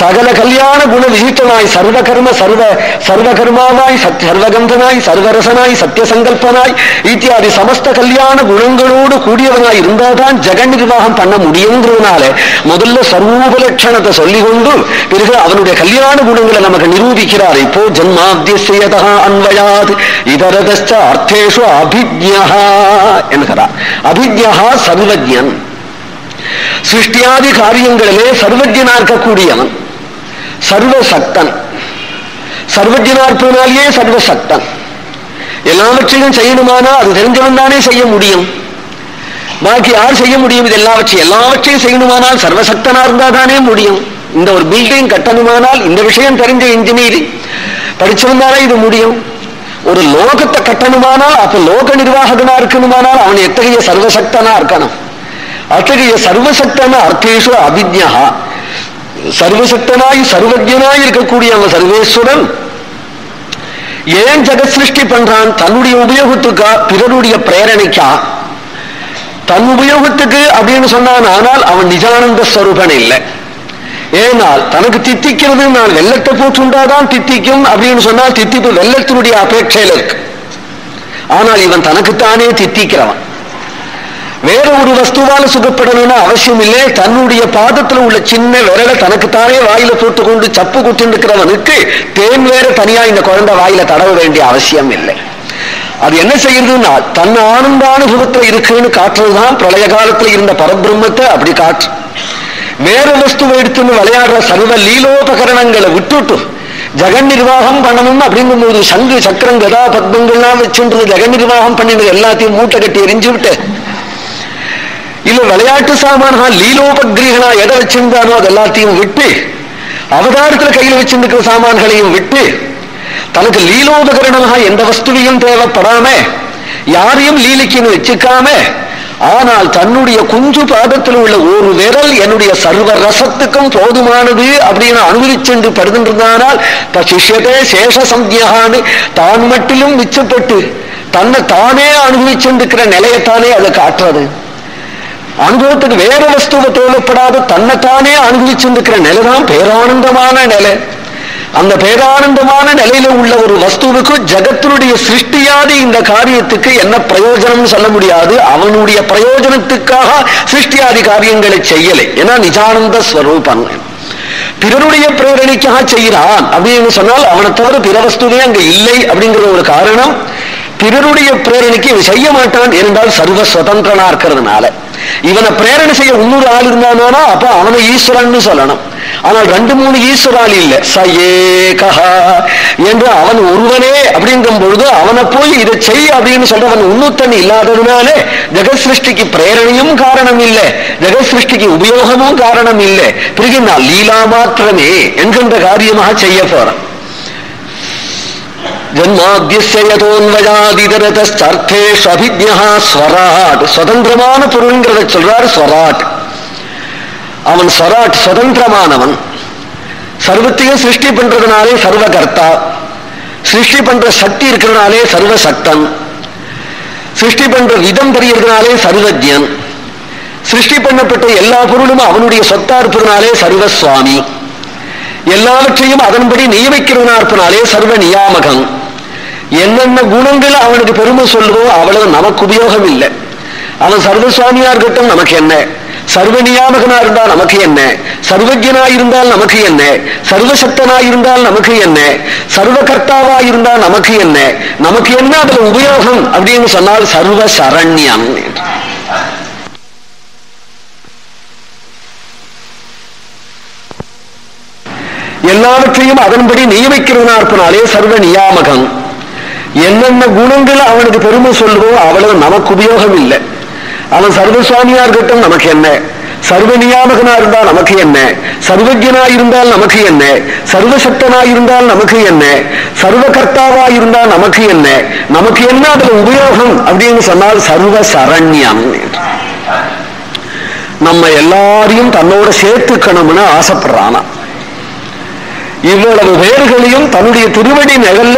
S1: சகல கல்யாண குண விஹித்தனாய் சர்வ கர்ம சர்வ சர்வ கர்மாவாய் சர்வகந்தனாய் சர்வரசனாய் சத்தியசங்கல்பனாய் இத்தியாதி சமஸ்த கல்யாண குணங்களோடு கூடியவனாய் இருந்தால்தான் ஜெகன் நிர்வாகம் பண்ண முடியுங்கிறதுனால முதல்ல சர்வூப லட்சணத்தை கொண்டு பிறகு அவனுடைய கல்யாண குணங்களை நமக்கு நிரூபிக்கிறார். இப்போ ஜன்மாத்தியதா அன்வயாது இதரதஸ்ட அர்த்தேஷு அபிஜ்யா என்கிறார். அபிஜ்யா சர்வஜன் சிருஷ்டியாதி காரியங்களிலே சர்வஜனா இருக்கக்கூடியவன். சர்வசக்தன். சர்வஜனா இருப்பதனாலேயே சர்வசக்தன். எல்லாவற்றையும் செய்யணுமானா அது தெரிஞ்சவன் தானே செய்ய முடியும். பாக்கி யார் செய்ய முடியும்? இது எல்லாவற்றையும். எல்லாவற்றையும் செய்யணுமானால் சர்வசக்தனா இருந்தா தானே முடியும். இந்த ஒரு பில்டிங் கட்டணுமானால் இந்த விஷயம் தெரிஞ்ச இன்ஜினியரிங் படிச்சிருந்தாலே இது முடியும். ஒரு லோகத்தை கட்டணுமானால் அப்ப லோக நிர்வாகனா இருக்கணுமானால் அவன் எத்தகைய சர்வசக்தனா இருக்கணும்? அத்தகைய சர்வசக்தன அர்த்தேஷு அபிஜா சர்வசக்தனாய் சர்வஜனாய் இருக்கக்கூடிய அவன் சர்வேஸ்வரன். ஏன் ஜெகத் சிருஷ்டி பண்றான்? தன்னுடைய உபயோகத்துக்கா பிறருடைய பிரேரணைக்கா? தன் உபயோகத்துக்கு அப்படின்னு சொன்னான் ஆனால் அவன் நிஜானந்த ஸ்வரூபன் இல்லை. ஏனால் தனக்கு தித்திக்கிறது நான் வெள்ளத்தை போட்டுண்டாதான் தித்திக்கும் அப்படின்னு சொன்னால் தித்திப்பு வெள்ளத்தினுடைய அபேட்சையில் இருக்கு. ஆனால் இவன் தனக்குத்தானே தித்திக்கிறவன். வேற ஒரு வஸ்துவால சுகப்படணும்னு அவசியம் இல்லை தன்னுடைய பாதத்துல உள்ள சின்ன விரலை தனக்குத்தானே வாயில போட்டுக்கொண்டு சப்பு குட்டின்னு இருக்கிறவனுக்கு தேன் வேற தனியா இந்த குழந்தை வாயில தடவ வேண்டிய அவசியம் இல்லை அது என்ன செய்யறதுன்னா தன் ஆனந்த அனுபவத்துல இருக்குன்னு காட்டுறதுதான் பிரளய காலத்துல இருந்த பரபிரம்மத்தை அப்படி காற்று வேற வஸ்துவை எடுத்துன்னு விளையாடுற சர்வ லீலோபகரணங்களை விட்டுட்டு ஜெகன் நிர்வாகம் பண்ணணும் அப்படிங்கும் போது சங்கு சக்கரம் கதா பத்மங்கள்லாம் வச்சுன்றது ஜெகன் நிர்வாகம் பண்ணினது எல்லாத்தையும் மூட்டை கட்டி எரிஞ்சு விட்டு இல்ல விளையாட்டு சாமான்கள் லீலோபகிரிகளா எதை வச்சிருந்தானோ அது எல்லாத்தையும் விட்டு அவதாரத்துல கையில் வச்சிருக்கிற சாமான்களையும் விட்டு தனக்கு லீலோபகரணமாக எந்த வஸ்துவையும் தேவைப்படாம யாரையும் லீலிக்குன்னு வச்சுக்காம ஆனால் தன்னுடைய குஞ்சு பாதத்தில் உள்ள ஒரு விரல் என்னுடைய சர்வ ரசத்துக்கும் போதுமானது அப்படின்னு அனுபவிச்சென்று படுகின்றானால் சிஷ்யத்தே சேஷ சந்தியான்னு தான் மட்டிலும் மிச்சப்பட்டு தன்னை தானே அனுபவிச்சிருக்கிற நிலையத்தானே அதை காட்டுறது. அனுபவத்துக்கு வேற வஸ்துவை தேவைப்படாது. தன்னைத்தானே அனுபவிச்சிருக்கிற நிலைதான் பேரானந்தமான நிலை. அந்த பேரானந்தமான நிலையில உள்ள ஒரு வஸ்துவுக்கு ஜகத்தினுடைய சிருஷ்டியாதி இந்த காரியத்துக்கு என்ன பிரயோஜனம் சொல்ல முடியாது. அவனுடைய பிரயோஜனத்துக்காக சிருஷ்டியாதி காரியங்களை செய்யலை. ஏன்னா நிஜானந்த ஸ்வரூபம் பிறருடைய பிரேரணைக்காக செய்கிறான் அப்படின்னு சொன்னால் அவனை தவிர பிற வஸ்துவே அங்க இல்லை அப்படிங்கிற ஒரு காரணம். பிறருடைய பிரேரணைக்கு இவன் செய்ய மாட்டான். என்றால் சர்வ சுதந்திரனா இருக்கிறதுனால. இவனை பிரேரணை செய்ய இன்னொரு ஆள் இருந்தானா அப்ப அவனை ஈஸ்வரன் சொல்லணும். ஆனால் ரெண்டு மூணு ஈஸ்வரால் இல்ல. சயேகா என்று அவன் ஒருவனே அப்படிங்கும் பொழுது அவனை போய் இதை செய் அப்படின்னு சொல்றவன் உன்னுத்தன் இல்லாததுனாலே ஜெகத் சிருஷ்டிக்கு பிரேரணையும் காரணம் இல்லை. ஜெகத் சிருஷ்டிக்கு உபயோகமும் காரணம் இல்லை. பிறகு நான் லீலா மாத்திரமே என்கின்ற காரியமாக செய்ய போறேன். ஜன்மாத்தியதோன்வயாதிதரதர்த்தேஷு அபிஜா ஸ்வராட். சுதந்திரமான பொருள்ங்கிறத சொல்றார் ஸ்வராட் அவன் ஸ்வராட் சுதந்திரமானவன். சர்வத்தையும் சிருஷ்டி பண்றதுனாலே சர்வகர்த்தா. சிருஷ்டி பண்ற சக்தி இருக்கிறதுனாலே சர்வசக்தன். சிருஷ்டி பண்ற விதம் தெரியறதுனாலே சர்வஜன் சிருஷ்டி பண்ணப்பட்ட எல்லா பொருளும் அவனுடைய சொத்தா இருப்பதனாலே சர்வசுவாமி. எல்லாவற்றையும் அதன்படி நியமிக்கிறவனா இருப்பனாலே சர்வ நியாமகன் என்னென்ன குணங்கள் அவனுக்கு பெருமை சொல்லுவோ அவ்வளவு நமக்கு உபயோகம் இல்லை அவன் சர்வசுவாமியா இருக்கட்டும் நமக்கு என்ன? சர்வ நியாமகனா இருந்தால் நமக்கு என்ன? சர்வஜனா இருந்தால் நமக்கு என்ன? சர்வசக்தனா இருந்தால் நமக்கு என்ன? சர்வகர்த்தாவா இருந்தால் நமக்கு என்ன? நமக்கு என்ன அதுல உபயோகம்? அப்படின்னு சொன்னால் சர்வ சரண்யம் எல்லாவற்றையும் அதன்படி நியமிக்கிறவனா இருப்பனாலே சர்வ நியாமகம் என்னென்ன குணங்கள் அவனுக்கு பெருமை சொல்லுவோம் அவ்வளவு நமக்கு உபயோகம் இல்லை அவன் சர்வசுவாமியா இருக்கட்டும் நமக்கு என்ன? சர்வ நியாமகனா இருந்தால் நமக்கு என்ன? சர்வஜனா இருந்தால் நமக்கு என்ன? சர்வசக்தனா இருந்தால் நமக்கு என்ன? சர்வகர்த்தாவா இருந்தால் நமக்கு என்ன? நமக்கு என்ன அதுல உபயோகம்? அப்படின்னு சொன்னால் சர்வ சரண்யம் நம்ம எல்லாரையும் தன்னோட சேர்த்துக்கணும்னு ஆசைப்படுறானா இவ்வளவு பேர்களையும் தன்னுடைய திருவடி நிழல்ல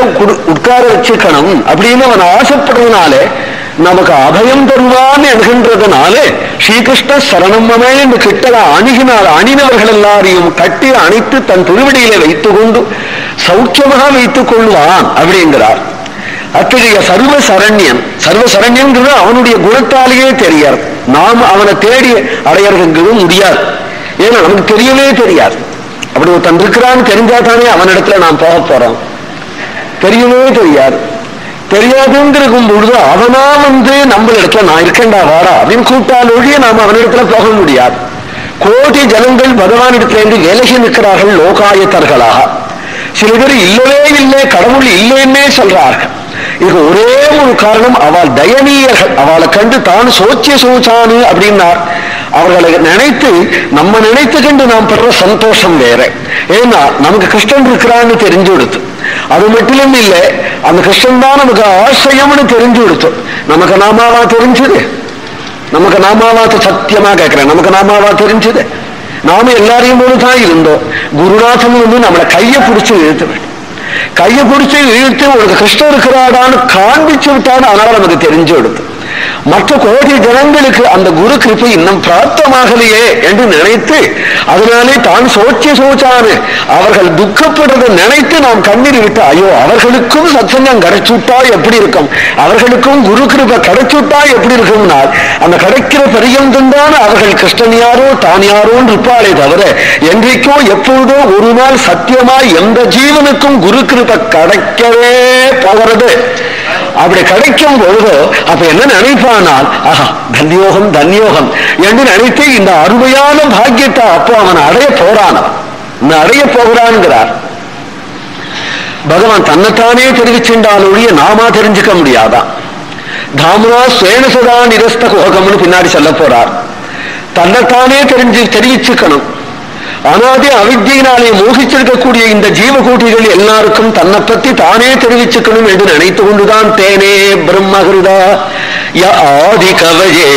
S1: உட்கார வச்சுக்கணும் அப்படின்னு அவன் ஆசைப்படுறதுனாலே நமக்கு அபயம் தருவான் என்கின்றதுனால ஸ்ரீகிருஷ்ண சரணமமே என்று கிட்டல அணுகினால் அணினவர்கள் எல்லாரையும் கட்டி அணைத்து தன் திருவடியிலே வைத்துக் கொண்டு சௌக்கியமாக வைத்துக் கொள்வான் அப்படிங்கிறார். அத்தகைய சர்வ சரண்யன் சர்வ சரண்யன்கிறது அவனுடைய குணத்தாலேயே தெரியாது. நாம் அவனை தேடி அடையறதுங்கிறது முடியாது. ஏன்னா நமக்கு தெரியவே தெரியாது. அப்படி ஒருத்தன் இருக்கிறான்னு தெரிஞ்சா தானே அவனிடத்துல நாம் போக போறோம். தெரியவே தெரியாது. தெரியாதுங்கிருக்கும் பொழுது அவனா வந்து நம்ம இடத்துல நான் இருக்கேன்டா வாடா அப்படின்னு கூப்பிட்டால் ஒழிய நாம் அவனிடத்துல போக முடியாது. கோடி ஜனங்கள் பகவானிடத்திலிருந்து விலகி நிற்கிறார்கள் லோகாயத்தர்களாக. சில பேர் இல்லவே இல்லை கடவுள் இல்லைன்னே சொல்றார்கள். இது ஒரே ஒரு காரணம் அவள் தயனீயர்கள் அவளை கண்டு தான் சோச்சிய சோச்சானு அப்படின்னார். அவர்களை நினைத்து நம்ம நினைத்து கண்டு நாம் பெற சந்தோஷம் வேற. ஏன்னா நமக்கு கிருஷ்ணன் இருக்கிறான்னு தெரிஞ்சு கொடுத்து. அது மட்டும் இல்லை அந்த கிருஷ்ணன் தான் நமக்கு ஆசையம்னு தெரிஞ்சு கொடுத்து. நமக்கு நாமாவா தெரிஞ்சது? நமக்கு நாமாவாத்த சத்தியமா கேட்கிறேன். நமக்கு நாமாவா தெரிஞ்சது? நாம எல்லாரையும் போலதான் இருந்தோம். குருநாதன் வந்து நம்மளை கையை பிடிச்சு இழுத்து வேண்டும் கையை பிடிச்சு இழுத்து உனக்கு கிருஷ்ணன் இருக்கிறாடான்னு காண்பிச்சு விட்டான்னு அதனால நமக்கு தெரிஞ்சு கொடுத்து. மற்ற கோடி ஜனங்களுக்கு அந்த குரு கிருப்பை இன்னும் பிராப்தமாகலையே என்று நினைத்து அதனாலே தான் சோச்சிய சோச்சாரு அவர்கள் துக்கப்படுறதை நினைத்து நாம் கண்ணீர் விட்டு ஐயோ அவர்களுக்கும் சத்சங்கம் கிடைச்சுட்டா எப்படி இருக்கும்? அவர்களுக்கும் குரு கிருப கிடைச்சுட்டா எப்படி இருக்கும்னா அந்த கிடைக்கிற பரியந்தம் தான் அவர்கள் கிருஷ்ணன் யாரோ தான் யாரோன்னு இருப்பாளே தவிர என்றைக்கோ எப்பொழுதோ ஒரு நாள் சத்தியமாய் எந்த ஜீவனுக்கும் குரு கிருப கிடைக்கவே போகிறது. அப்படி கிடைக்கும் பொழுதோ அப்ப என்ன நினைப்பானால் ஆஹா தன்யோகம் தன்யோகம் என்று நினைத்து இந்த அருமையான பாக்கியத்தை அப்போ அவன் அடைய போறான். அடைய போகிறான்ங்கிறார் பகவான் தன்னைத்தானே தெரிவிச்சுட்டால் ஒழிய நாமா தெரிஞ்சுக்க முடியாதான் தாமரா சுவேனசதா நிரஸ்த கோகம்னு பின்னாடி சொல்ல போறார். தன்னைத்தானே தெரிஞ்சு தெரிவிச்சுக்கணும். அனாதி அவித்தியினாலே மோகிச்சிருக்கக்கூடிய இந்த ஜீவகூட்டிகள் எல்லாருக்கும் தன்னை பத்தி தானே தெரிவிச்சுக்கணும் என்று நினைத்து கொண்டுதான் தேனே பிரம்மகிருதா ய ஆதி கவயே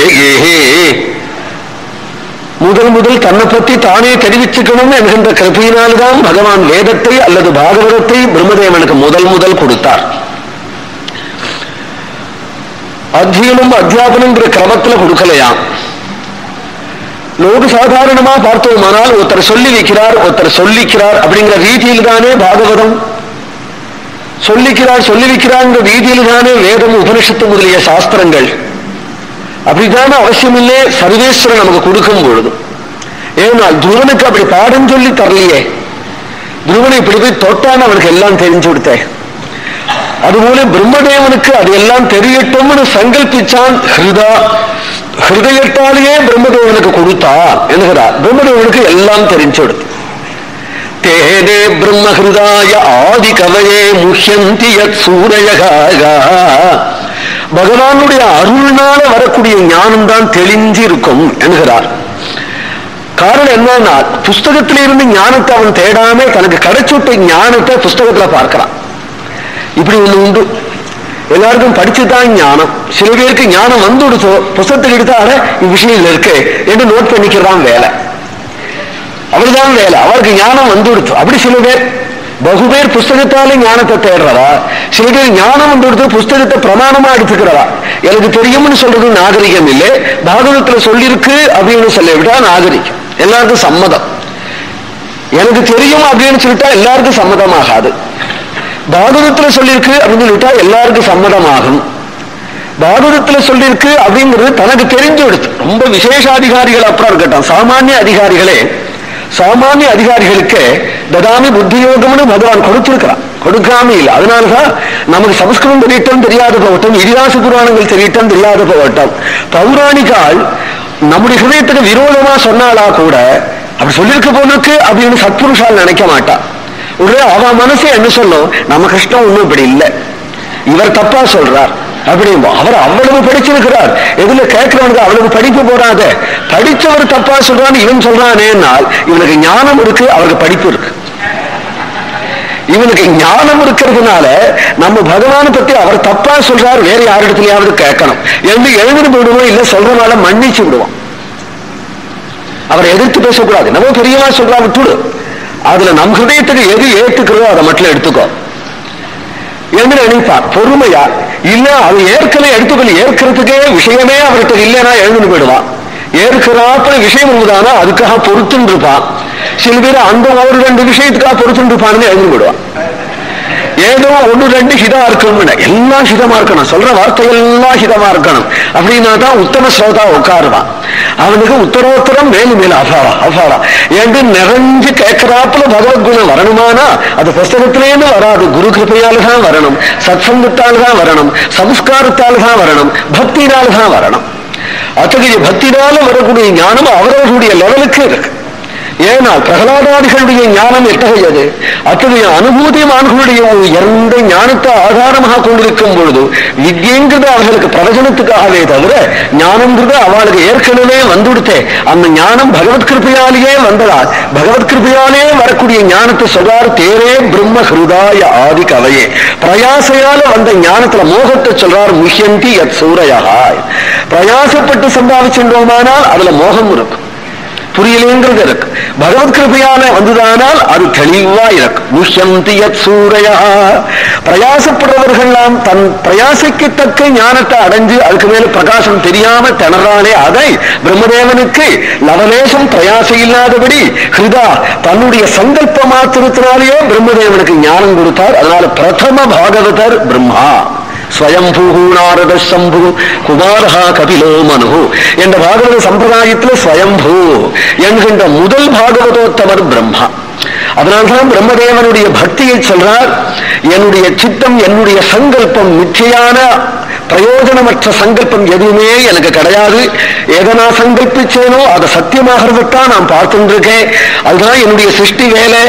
S1: முதல் முதல் தன்னை பத்தி தானே தெரிவிச்சுக்கணும் என்கின்ற கிருப்பையினால்தான் பகவான் வேதத்தை அல்லது பாகவதத்தை பிரம்மதேவனுக்கு முதல் முதல் கொடுத்தார். அத்தியனம் அத்தியாபனங்கிற கிரமத்துல கொடுக்கலையாம். லோக சாதாரணமா பார்த்தோமானால் ஒருத்தர் சொல்லி வைக்கிறார் ஒருத்தர் சொல்லிக்கிறார் அப்படிங்கிற ரீதியில் தானே பாகவதம்? சொல்லிக்கிறார் சொல்லி வைக்கிறார் ரீதியில் தானே வேதம் உபனிஷத்து முதலிய சாஸ்திரங்கள்? அப்படித்தானே அவசியமில்லே? சர்வேஸ்வரன் நமக்கு கொடுக்கும் பொழுது. ஏன்னா துருவனுக்கு அப்படி பாடம் சொல்லி தரலையே. துருவனை இப்படி போய் தொட்டான் அவனுக்கு எல்லாம் தெரிஞ்சு கொடுத்தேன் அதுபோல பிரம்மதேவனுக்கு அது எல்லாம் தெரியட்டும்னு சங்கல்பிச்சான் ஹிருதா. ஹிருதயத்தாலேயே பிரம்மதேவனுக்கு கொடுத்தார் என்கிறார் பிரம்மதேவனுக்கு எல்லாம் தெரிஞ்சு கொடுத்து தேனே பிரம்மஹிருதாய ஆதி கவையே முஹ்யந்தி யத் சூரயகாகா பகவானுடைய அருள்னால வரக்கூடிய ஞானம் தான் தெளிஞ்சு இருக்கும் என்கிறார் காரணம் என்னன்னா புஸ்தகத்திலிருந்து ஞானத்தை அவன் தேடாம தனக்கு கிடைச்சுட்ட ஞானத்தை புஸ்தகத்துல பார்க்கிறான் இப்படி ஒண்ணு உண்டு எல்லாருக்கும் படிச்சுதான் ஞானம். சில பேருக்கு ஞானம் வந்து கொடுத்தோ புஸ்தகத்துக்கு எடுத்தாட விஷயம் இருக்கு என்று நோட் பண்ணிக்கிறான் வேலை. அவர்தான் வேலை. அவருக்கு ஞானம் வந்து அப்படி சில பேர் பகு பேர் புஸ்தகத்தாலே ஞானத்தை தேடுறவா சில பேர் ஞானம் வந்து புஸ்தகத்தை பிரமாணமா எடுத்துக்கிறவா எனக்கு தெரியும்னு சொல்றது நாகரிகம் இல்லை. பாகவதத்துல சொல்லியிருக்கு அப்படின்னு சொல்லிவிட்டா நாகரிகம். எல்லாருக்கும் சம்மதம். எனக்கு தெரியும் அப்படின்னு சொல்லிட்டா எல்லாருக்கும் சம்மதமாகாது. பாகவதத்துல சொல்லியிருக்கு அப்படின்னு சொல்லிட்டா எல்லாருக்கும் சம்மதமாகும். பாகவதத்துல சொல்லியிருக்கு அப்படிங்கிறது தனக்கு தெரிஞ்சு எடுத்து ரொம்ப விசேஷ அதிகாரிகள் அப்புறம் இருக்கட்டும். சாமானிய அதிகாரிகளே சாமானிய அதிகாரிகளுக்கு ததாமி புத்தியோகம்னு பகவான் கொடுத்திருக்கிறான். கொடுக்காம இல்லை. அதனாலதான் நமக்கு சமஸ்கிருதம் தெரியட்டும் தெரியாத போகட்டும் இதிகாச புராணங்கள் தெரியட்டும் தெரியாத போகட்டும். பௌராணிகால் நம்முடைய ஹிருதயத்துக்கு விரோதமா சொன்னாலா கூட அப்படி சொல்லியிருக்க போனதுக்கு அப்படின்னு சத்புருஷால் நினைக்க மாட்டான். உடனே அவன் மனசே என்ன சொல்லும்? நம்ம கஷ்டம் ஒண்ணும் இப்படி இல்லை. இவர் தப்பா சொல்றார். அப்படிம்போ. அவர் அவ்வளவு படிச்சிருக்கிறார். எதுல கேட்கிறவனுக்கு அவ்வளவு படிப்பு போடாத. படிச்சவர் தப்பா சொல்றான்னு இவன் சொல்றானேனால் இவனுக்கு ஞானம் இருக்கு அவருக்கு படிப்பு இருக்கு. இவனுக்கு ஞானம் இருக்கிறதுனால நம்ம பகவானை பத்தி அவர் தப்பா சொல்றாரு வேற யாரிடத்துலயாவது கேட்கணும். எழுந்து எழுந்து போயிடுவோம் இல்ல சொல்றதுனால மன்னிச்சு விடுவோம். அவரை எதிர்த்து பேசக்கூடாது. நம்ம பெரியவா சொல்றா விட்டுடு. அதுல நம் ஹிருதயத்துக்கு எது ஏத்துக்கிறதோ அதை மட்டும் எடுத்துக்கோ. என்று நினைப்பார். பொறுமையா? இல்ல அது ஏற்கனவே எடுத்துக்கொள்ள ஏற்கிறதுக்கே விஷயமே அவர்கிட்ட இல்லைன்னா எழுந்து போயிடுவான் ஏற்கிறாப்புல விஷயம் இருந்ததானா அதுக்காக பொறுத்துன்னு இருப்பான் சில பேர் அந்த ஒரு ரெண்டு விஷயத்துக்காக பொறுத்துன்னு இருப்பான்னு எழுந்து போயிடுவான் ஏதோ ஒண்ணு ரெண்டு ஹிதா இருக்கணும் எல்லாம் ஹிதமா இருக்கணும். சொல்ற வார்த்தை எல்லாம் ஹிதமா இருக்கணும். அப்படின்னா தான் உத்தம ஸ்ரோதா உட்காருவான் அவனுக்கு உத்தரோத்தரம் மேலும் மேல அபாரா அபாரா என்று நிறைஞ்சு கேட்கிறாப்புல பகவத்குணம் வரணுமானா? அது புஸ்தகத்திலேருந்து வராது. குரு கிருப்பையால் தான் வரணும். சத்சங்கத்தால் தான் வரணும். சம்ஸ்காரத்தால் தான் வரணும். பக்தினால் தான் வரணும். அத்தகைய பக்தினால வரக்கூடிய ஞானம் அவரவர்களுடைய லெவலுக்கு இருக்கு. ஏனால் பிரகலாதாதிகளுடைய ஞானம் எத்தகையது? அத்தகைய அனுபூதிமான்களுடைய ஒரு எந்த ஞானத்தை ஆதாரமாக கொண்டிருக்கும் பொழுது வித்யங்கிறது அவர்களுக்கு பிரவச்சனத்துக்காகவே தவிர ஞானம்ங்கிறது அவளுக்கு ஏற்கனவே வந்துடுத்தே அந்த ஞானம் பகவத் கிருப்பையாலேயே வந்ததால் பகவத் கிருப்பையாலே வரக்கூடிய ஞானத்தை சொல்றார் தேரே பிரம்ம ஹிருதாய ஆதி கவையே பிரயாசையால வந்த ஞானத்துல மோகத்தை சொல்றார் முஹியந்தி யத் சூரையா பிரயாசப்பட்டு சம்பாதிச்சுட்டோமானால் அதுல மோகம் இருக்கும். புரியலேங்கிறது இருக்கு பகவத் கிருபையால வந்ததானால் அது தெளிவா இருக்கும் முஷ்யந்தி யத் சூரையா. பிரயாசப்படுறவர்கள்லாம் தன் பிரயாசைக்கு தக்க ஞானத்தை அடைஞ்சு அதுக்கு மேல பிரகாசம் தெரியாம திணறானே அதை பிரம்மதேவனுக்கு லவலேசம் பிரயாசம் இல்லாதபடி ஹிருதா தன்னுடைய சங்கல்ப மாத்திரத்தினாலேயே பிரம்மதேவனுக்கு ஞானம் கொடுத்தார். அதனால பிரதம பாகவதர் பிரம்மா. ஸ்வயம்பூ நாரத சம்பு குமாரஹா கபிலோ மனு என்ற பாகவத சம்பிரதாயத்தில் ஸ்வயம்பூ என்கின்ற முதல் பாகவதோத்தமர் பிரம்மா. அதனால்தான் பிரம்மதேவனுடைய பக்தியை சொல்றார் என்னுடைய சித்தம் என்னுடைய சங்கல்பம் நிச்சயான பிரயோஜனமற்ற சங்கல்பம் எதுவுமே எனக்கு கிடையாது. எதை நான் சங்கல்பிச்சேனோ அதை சத்தியமாகிறதுத்தான் நான் பார்த்துட்டு இருக்கேன் அதுதான் என்னுடைய சிருஷ்டி வேலை.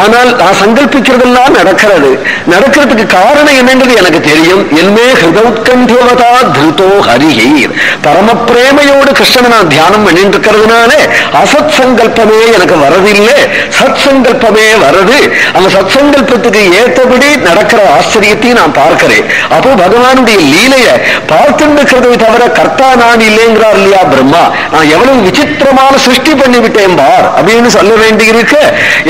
S1: ஆனால் நான் சங்கல்பிக்கிறதெல்லாம் நடக்கிறது. நடக்கிறதுக்கு காரணம் என்னன்றது எனக்கு தெரியும். என்மே ஹிருதோத்கண்டியவதா திருதோ ஹரிஹீர் பரம பிரேமையோடு கிருஷ்ணனை நான் தியானம் பண்ணிட்டு இருக்கிறதுனால அசத் சங்கல்பமே எனக்கு வரதில்லை சத் சங்கல்பமே வருது. அந்த சத் சங்கல்பத்துக்கு ஏற்றபடி நடக்கிற ஆச்சரியத்தையும் நான் பார்க்கிறேன். அப்போ பகவானுடைய லீலை இங்க பார்த்துட்டு இருக்கிறதை தவிர கர்த்தா நான் இல்லைங்கிறார் இல்லையா பிரம்மா? நான் எவ்வளவு விசித்திரமான சிருஷ்டி பண்ணி விட்டேன் பார் அப்படின்னு சொல்ல வேண்டியிருக்கு.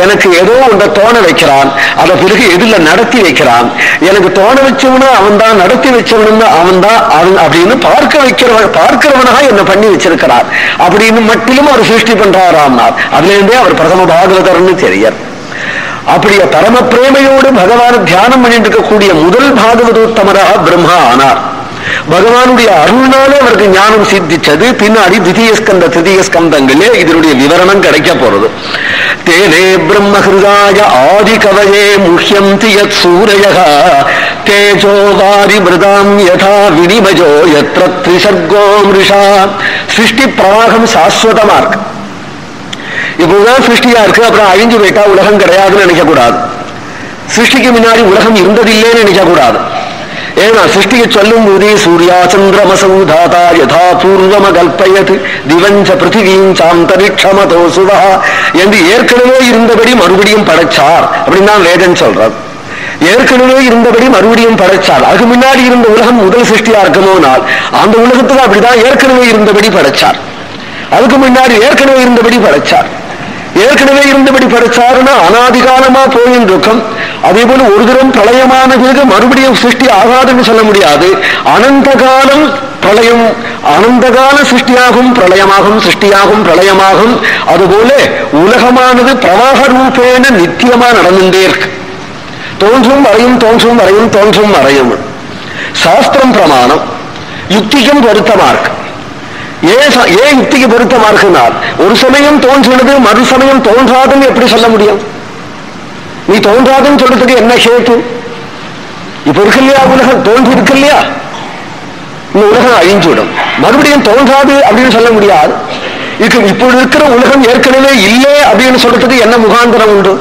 S1: எனக்கு ஏதோ ஒன்றை தோண வைக்கிறான். அதை பிறகு எதில் நடத்தி வைக்கிறான். எனக்கு தோண வச்சவனு அவன் தான் நடத்தி வச்சவனு அவன் தான் அவன் அப்படின்னு பார்க்க வைக்கிறவன் பார்க்கிறவனாக என்ன பண்ணி வச்சிருக்கிறார். அப்படின்னு மட்டிலும் அவர் சிருஷ்டி பண்றாராம்னார் அதுல இருந்தே அவர் பிரதம பாகவதர்னு தெரியர் அப்படியே பரம பிரேமையோடு பகவான தியானம் பண்ணிட்டு இருக்கக்கூடிய முதல் பாகவதோத்தமராக பிரம்மா ஆனார். பகவானுடைய அருள்னாலே அவருக்கு ஞானம் சித்திச்சது. பின்னாடி திதியஸ்கந்த ஸ்கந்த இதனுடைய விவரணம் கிடைக்க போறது. தேனே பிரம்மஹிருதாய ஆதி கவயே முஹ்யம் தியத் சூரய தேஜோ வாரி மிருதாம் யதா வினிமஜோ எத்திர திரிசர்கோ மிருஷா. சிருஷ்டி பிரவாகம் சாஸ்வதமா இருக்கு இப்போதான் சிருஷ்டியா இருக்கு அப்புறம் அழிஞ்சு போயிட்டா உலகம் கிடையாதுன்னு நினைக்க கூடாது சிருஷ்டிக்கு முன்னாடி உலகம் இருந்ததில்லைன்னு நினைக்க கூடாது ஏன்னா சிருஷ்டியை சொல்லும் போதே சூர்யா சந்திரமசௌதாதா யதா பூர்வமகல்பயத் திவஞ்ச பிருத்திவீம் சாந்தரிக்ஷமதோ சுதா என்று ஏற்கனவே இருந்தபடி மறுபடியும் படைச்சார் அப்படின்னு தான் வேதம் சொல்றார் ஏற்கனவே இருந்தபடி மறுபடியும் படைச்சார். அதுக்கு முன்னாடி இருந்த உலகம் முதல் சிருஷ்டியா இருக்குமோனால் அந்த உலகத்துக்கு அப்படிதான் ஏற்கனவே இருந்தபடி படைச்சார். அதுக்கு முன்னாடி ஏற்கனவே இருந்தபடி படைச்சார். ஏற்கனவே இருந்தபடி படைச்சாருன்னா அனாதிகாலமா போயின் இருக்கும். அதே போல ஒரு தரம் பிரளயமான பிறகு மறுபடியும் சிருஷ்டி ஆகாதுன்னு சொல்ல முடியாது. அனந்த காலம் பிரளயம் அனந்தகால சிருஷ்டியாகும் பிரளயமாகும் சிருஷ்டியாகும் பிரளயமாகும். அதுபோல உலகமானது பிரவாக ரூபேன நித்தியமா நடந்துட்டே இருக்கு. தோன்றும் வரையும் தோன்றும் வரையும் தோன்றும் வரையும். சாஸ்திரம் பிரமாணம் யுக்திக்கும் பொருத்தமா இருக்கு. ஏன் ச- ஏன் யுக்திக்கு பொருத்தமா இருக்குன்னா ஒரு சமயம் தோன்றினது மறு சமயம் தோன்றாதுன்னு எப்படி சொல்ல முடியும்? நீ தோன்றாதுன்னு சொல்றதுக்கு என்ன ஹேத்து? இப்ப இருக்கு இல்லையா உலகம்? தோன்றி இருக்கு இல்லையா இந்த உலகம் அழிஞ்சுவிடும் மறுபடியும் தோன்றாது அப்படின்னு சொல்ல முடியாது. இது இப்போ இருக்கிற உலகம் ஏற்கனவே இல்லை அப்படின்னு சொல்றதுக்கு என்ன முகாந்திரம் உண்டு?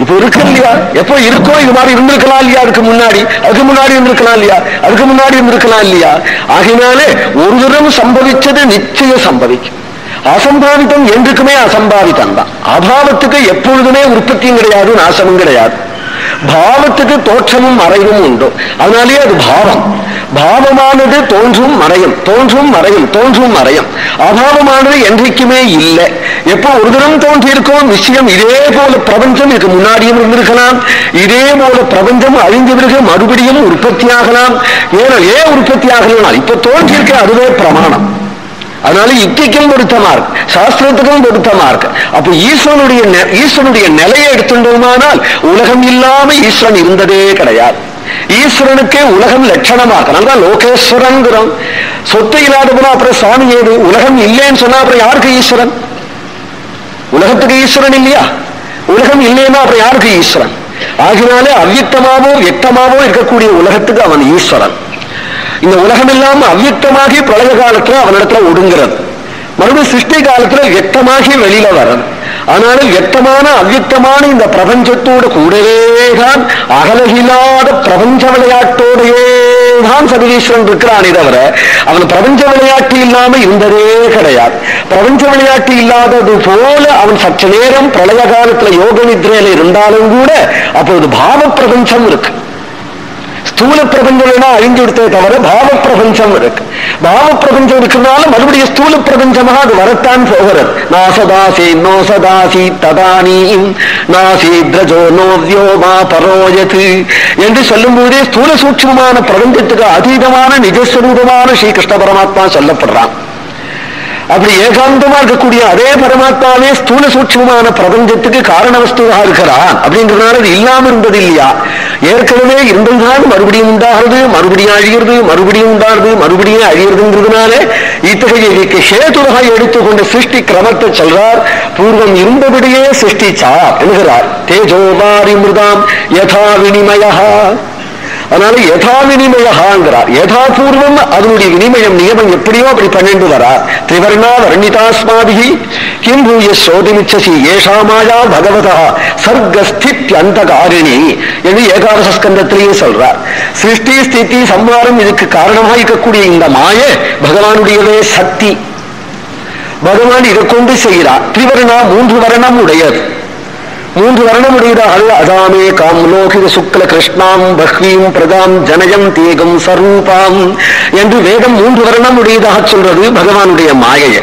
S1: இப்போ இருக்கு இல்லையா எப்போ இருக்கோ இது மாதிரி இருந்திருக்கலாம் இல்லையா அதுக்கு முன்னாடி? அதுக்கு முன்னாடி இருந்திருக்கலாம் இல்லையா? அதுக்கு முன்னாடி இருந்திருக்கலாம் இல்லையா? ஆகினாலே ஒரு தரம் சம்பவிச்சது நிச்சயம் சம்பவிக்கும். அசம்பாவிதம் என்றுக்குமே அசம்பாவிதம் தான் அபாவத்துக்கு எப்பொழுதுமே உற்பத்தியும் கிடையாது நாசமும் கிடையாது. பாவத்துக்கு தோற்றமும் மறைவும் உண்டு. அதனாலேயே அது பாவம். பாவமானது தோன்றும் மறையும் தோன்றும் மறையும் தோன்றும் மறையும். அபாவமானது என்றைக்குமே இல்லை. எப்போ ஒரு தினம் தோன்றி நிச்சயம் இதே போல பிரபஞ்சம் இதுக்கு முன்னாடியும் இருந்திருக்கலாம். இதே போல பிரபஞ்சம் அழிந்த பிறகு மறுபடியும் உற்பத்தியாகலாம். ஏன்னா ஏன் உற்பத்தி ஆகலாம் இப்ப தோன்றியிருக்க அதுவே பிரமாணம். அதனால யுக்திக்கும் பொருத்தமா இருக்கு சாஸ்திரத்துக்கும் பொருத்தமா இருக்கு அப்ப ஈஸ்வரனுடைய நெ- ஈஸ்வரனுடைய நிலையை எடுத்துட்டோமானால் உலகம் இல்லாம ஈஸ்வரன் இருந்ததே கிடையாது. ஈஸ்வரனுக்கே உலகம் லட்சணமா இருக்கு அதனால லோகேஸ்வரங்கிறோம் சொத்து இல்லாத போனா அப்புறம் சுவாமி ஏது? உலகம் இல்லைன்னு சொன்னா அப்புறம் யாருக்கு ஈஸ்வரன்? உலகத்துக்கு ஈஸ்வரன் இல்லையா? உலகம் இல்லைன்னா அப்புறம் யாருக்கு ஈஸ்வரன்? ஆகினாலே அவ்வியக்தமாவோ வியக்தமாவோ இருக்கக்கூடிய உலகத்துக்கு அவன் ஈஸ்வரன். இந்த உலகமெல்லாம் அவ்வியக்தமாகி பிரளய காலத்துல அவனிடத்துல ஒடுங்கிறது. மறுபடியும் சிருஷ்டி காலத்துல வியக்தமாகி வெளியில வர்றது. ஆனாலும் வியக்தமான அவ்வியக்தமான இந்த பிரபஞ்சத்தோடு கூடவே தான் அகலகில்லாத பிரபஞ்ச விளையாட்டோடையே தான் சர்வீஸ்வரன் இருக்கிறானே தவிர அவன் பிரபஞ்ச விளையாட்டு இல்லாம இருந்ததே கிடையாது. பிரபஞ்ச விளையாட்டு இல்லாதது போல அவன் சற்று நேரம் பிரளய காலத்துல யோக நித்ரையில இருந்தாலும் கூட அப்பொழுது பாவ பிரபஞ்சம் இருக்கு. ஸ்தூல பிரபஞ்சம்னா அழிஞ்சுடுத்தே அழிஞ்சு விடுத்தே தவிர பாவ பிரபஞ்சம் இருக்கு. பாவ பிரபஞ்சம் இருக்கிறதுனால மறுபடியும் ஸ்தூல பிரபஞ்சமாக அது வரத்தான் போகிறது. நாசதாசி நோசதாசி ததானீம். நாசி திரஜோ நோவியோ மா பரோயது என்று சொல்லும் போதே ஸ்தூல சூட்சமான பிரபஞ்சத்துக்கு அதீதமான நிஜஸ்வரூபமான ஸ்ரீகிருஷ்ண பரமாத்மா சொல்லப்படுறான். அப்படி ஏகாந்தமா இருக்கக்கூடிய அதே பரமாத்மாவே ஸ்தூல சூட்சமான பிரபஞ்சத்துக்கு காரண வஸ்துவாக இருக்கிறான். அப்படின்றதுனால அது இல்லாம இருந்தது இல்லையா? ஏற்கனவே இருந்ததுதான் மறுபடியும் உண்டாகிறது மறுபடியும் அழிகிறது மறுபடியும் உண்டாகிறது மறுபடியும் அழிகிறதுங்கிறதுனால இத்தகைய இதுக்கு ஹேதுரகா எடுத்துக்கொண்ட சிருஷ்டி கிரமத்தை சொல்றார். பூர்வம் இருந்தபடியே சிருஷ்டிச்சா என்கிறார். தேஜோபாரி மிருதாம் யதா வினிமயா அதனால யதா வினிமயங்கிறார் யதாபூர்வம் அதனுடைய வினிமயம் நியமம் எப்படியோ அப்படி பண்ணிட்டு வரார். திவர்ணா வர்ணிதாஸ்மாதிகி கிம் பூய சோதிமிச்சசி ஏஷா மாயா பகவதா சர்க்கஸ்தித்யந்த என்று ஏகாதச ஸ்கந்தத்திலேயே சொல்றார் சிருஷ்டி ஸ்திதி சம்மாரம் இதுக்கு காரணமாக இருக்கக்கூடிய இந்த மாய பகவானுடையதே சக்தி பகவான் இதை கொண்டு செய்கிறார் திரிவரணா மூன்று வரணம் உடையது மூன்று வர்ணம் உடையதாக அதாமே காம் லோகித சுக்ல கிருஷ்ணாம் பஹ்வீம் பிரதாம் ஜனயம் தேகம் சரூபாம் என்று வேதம் மூன்று வர்ணம் உடையதாக சொல்றது பகவானுடைய மாயையை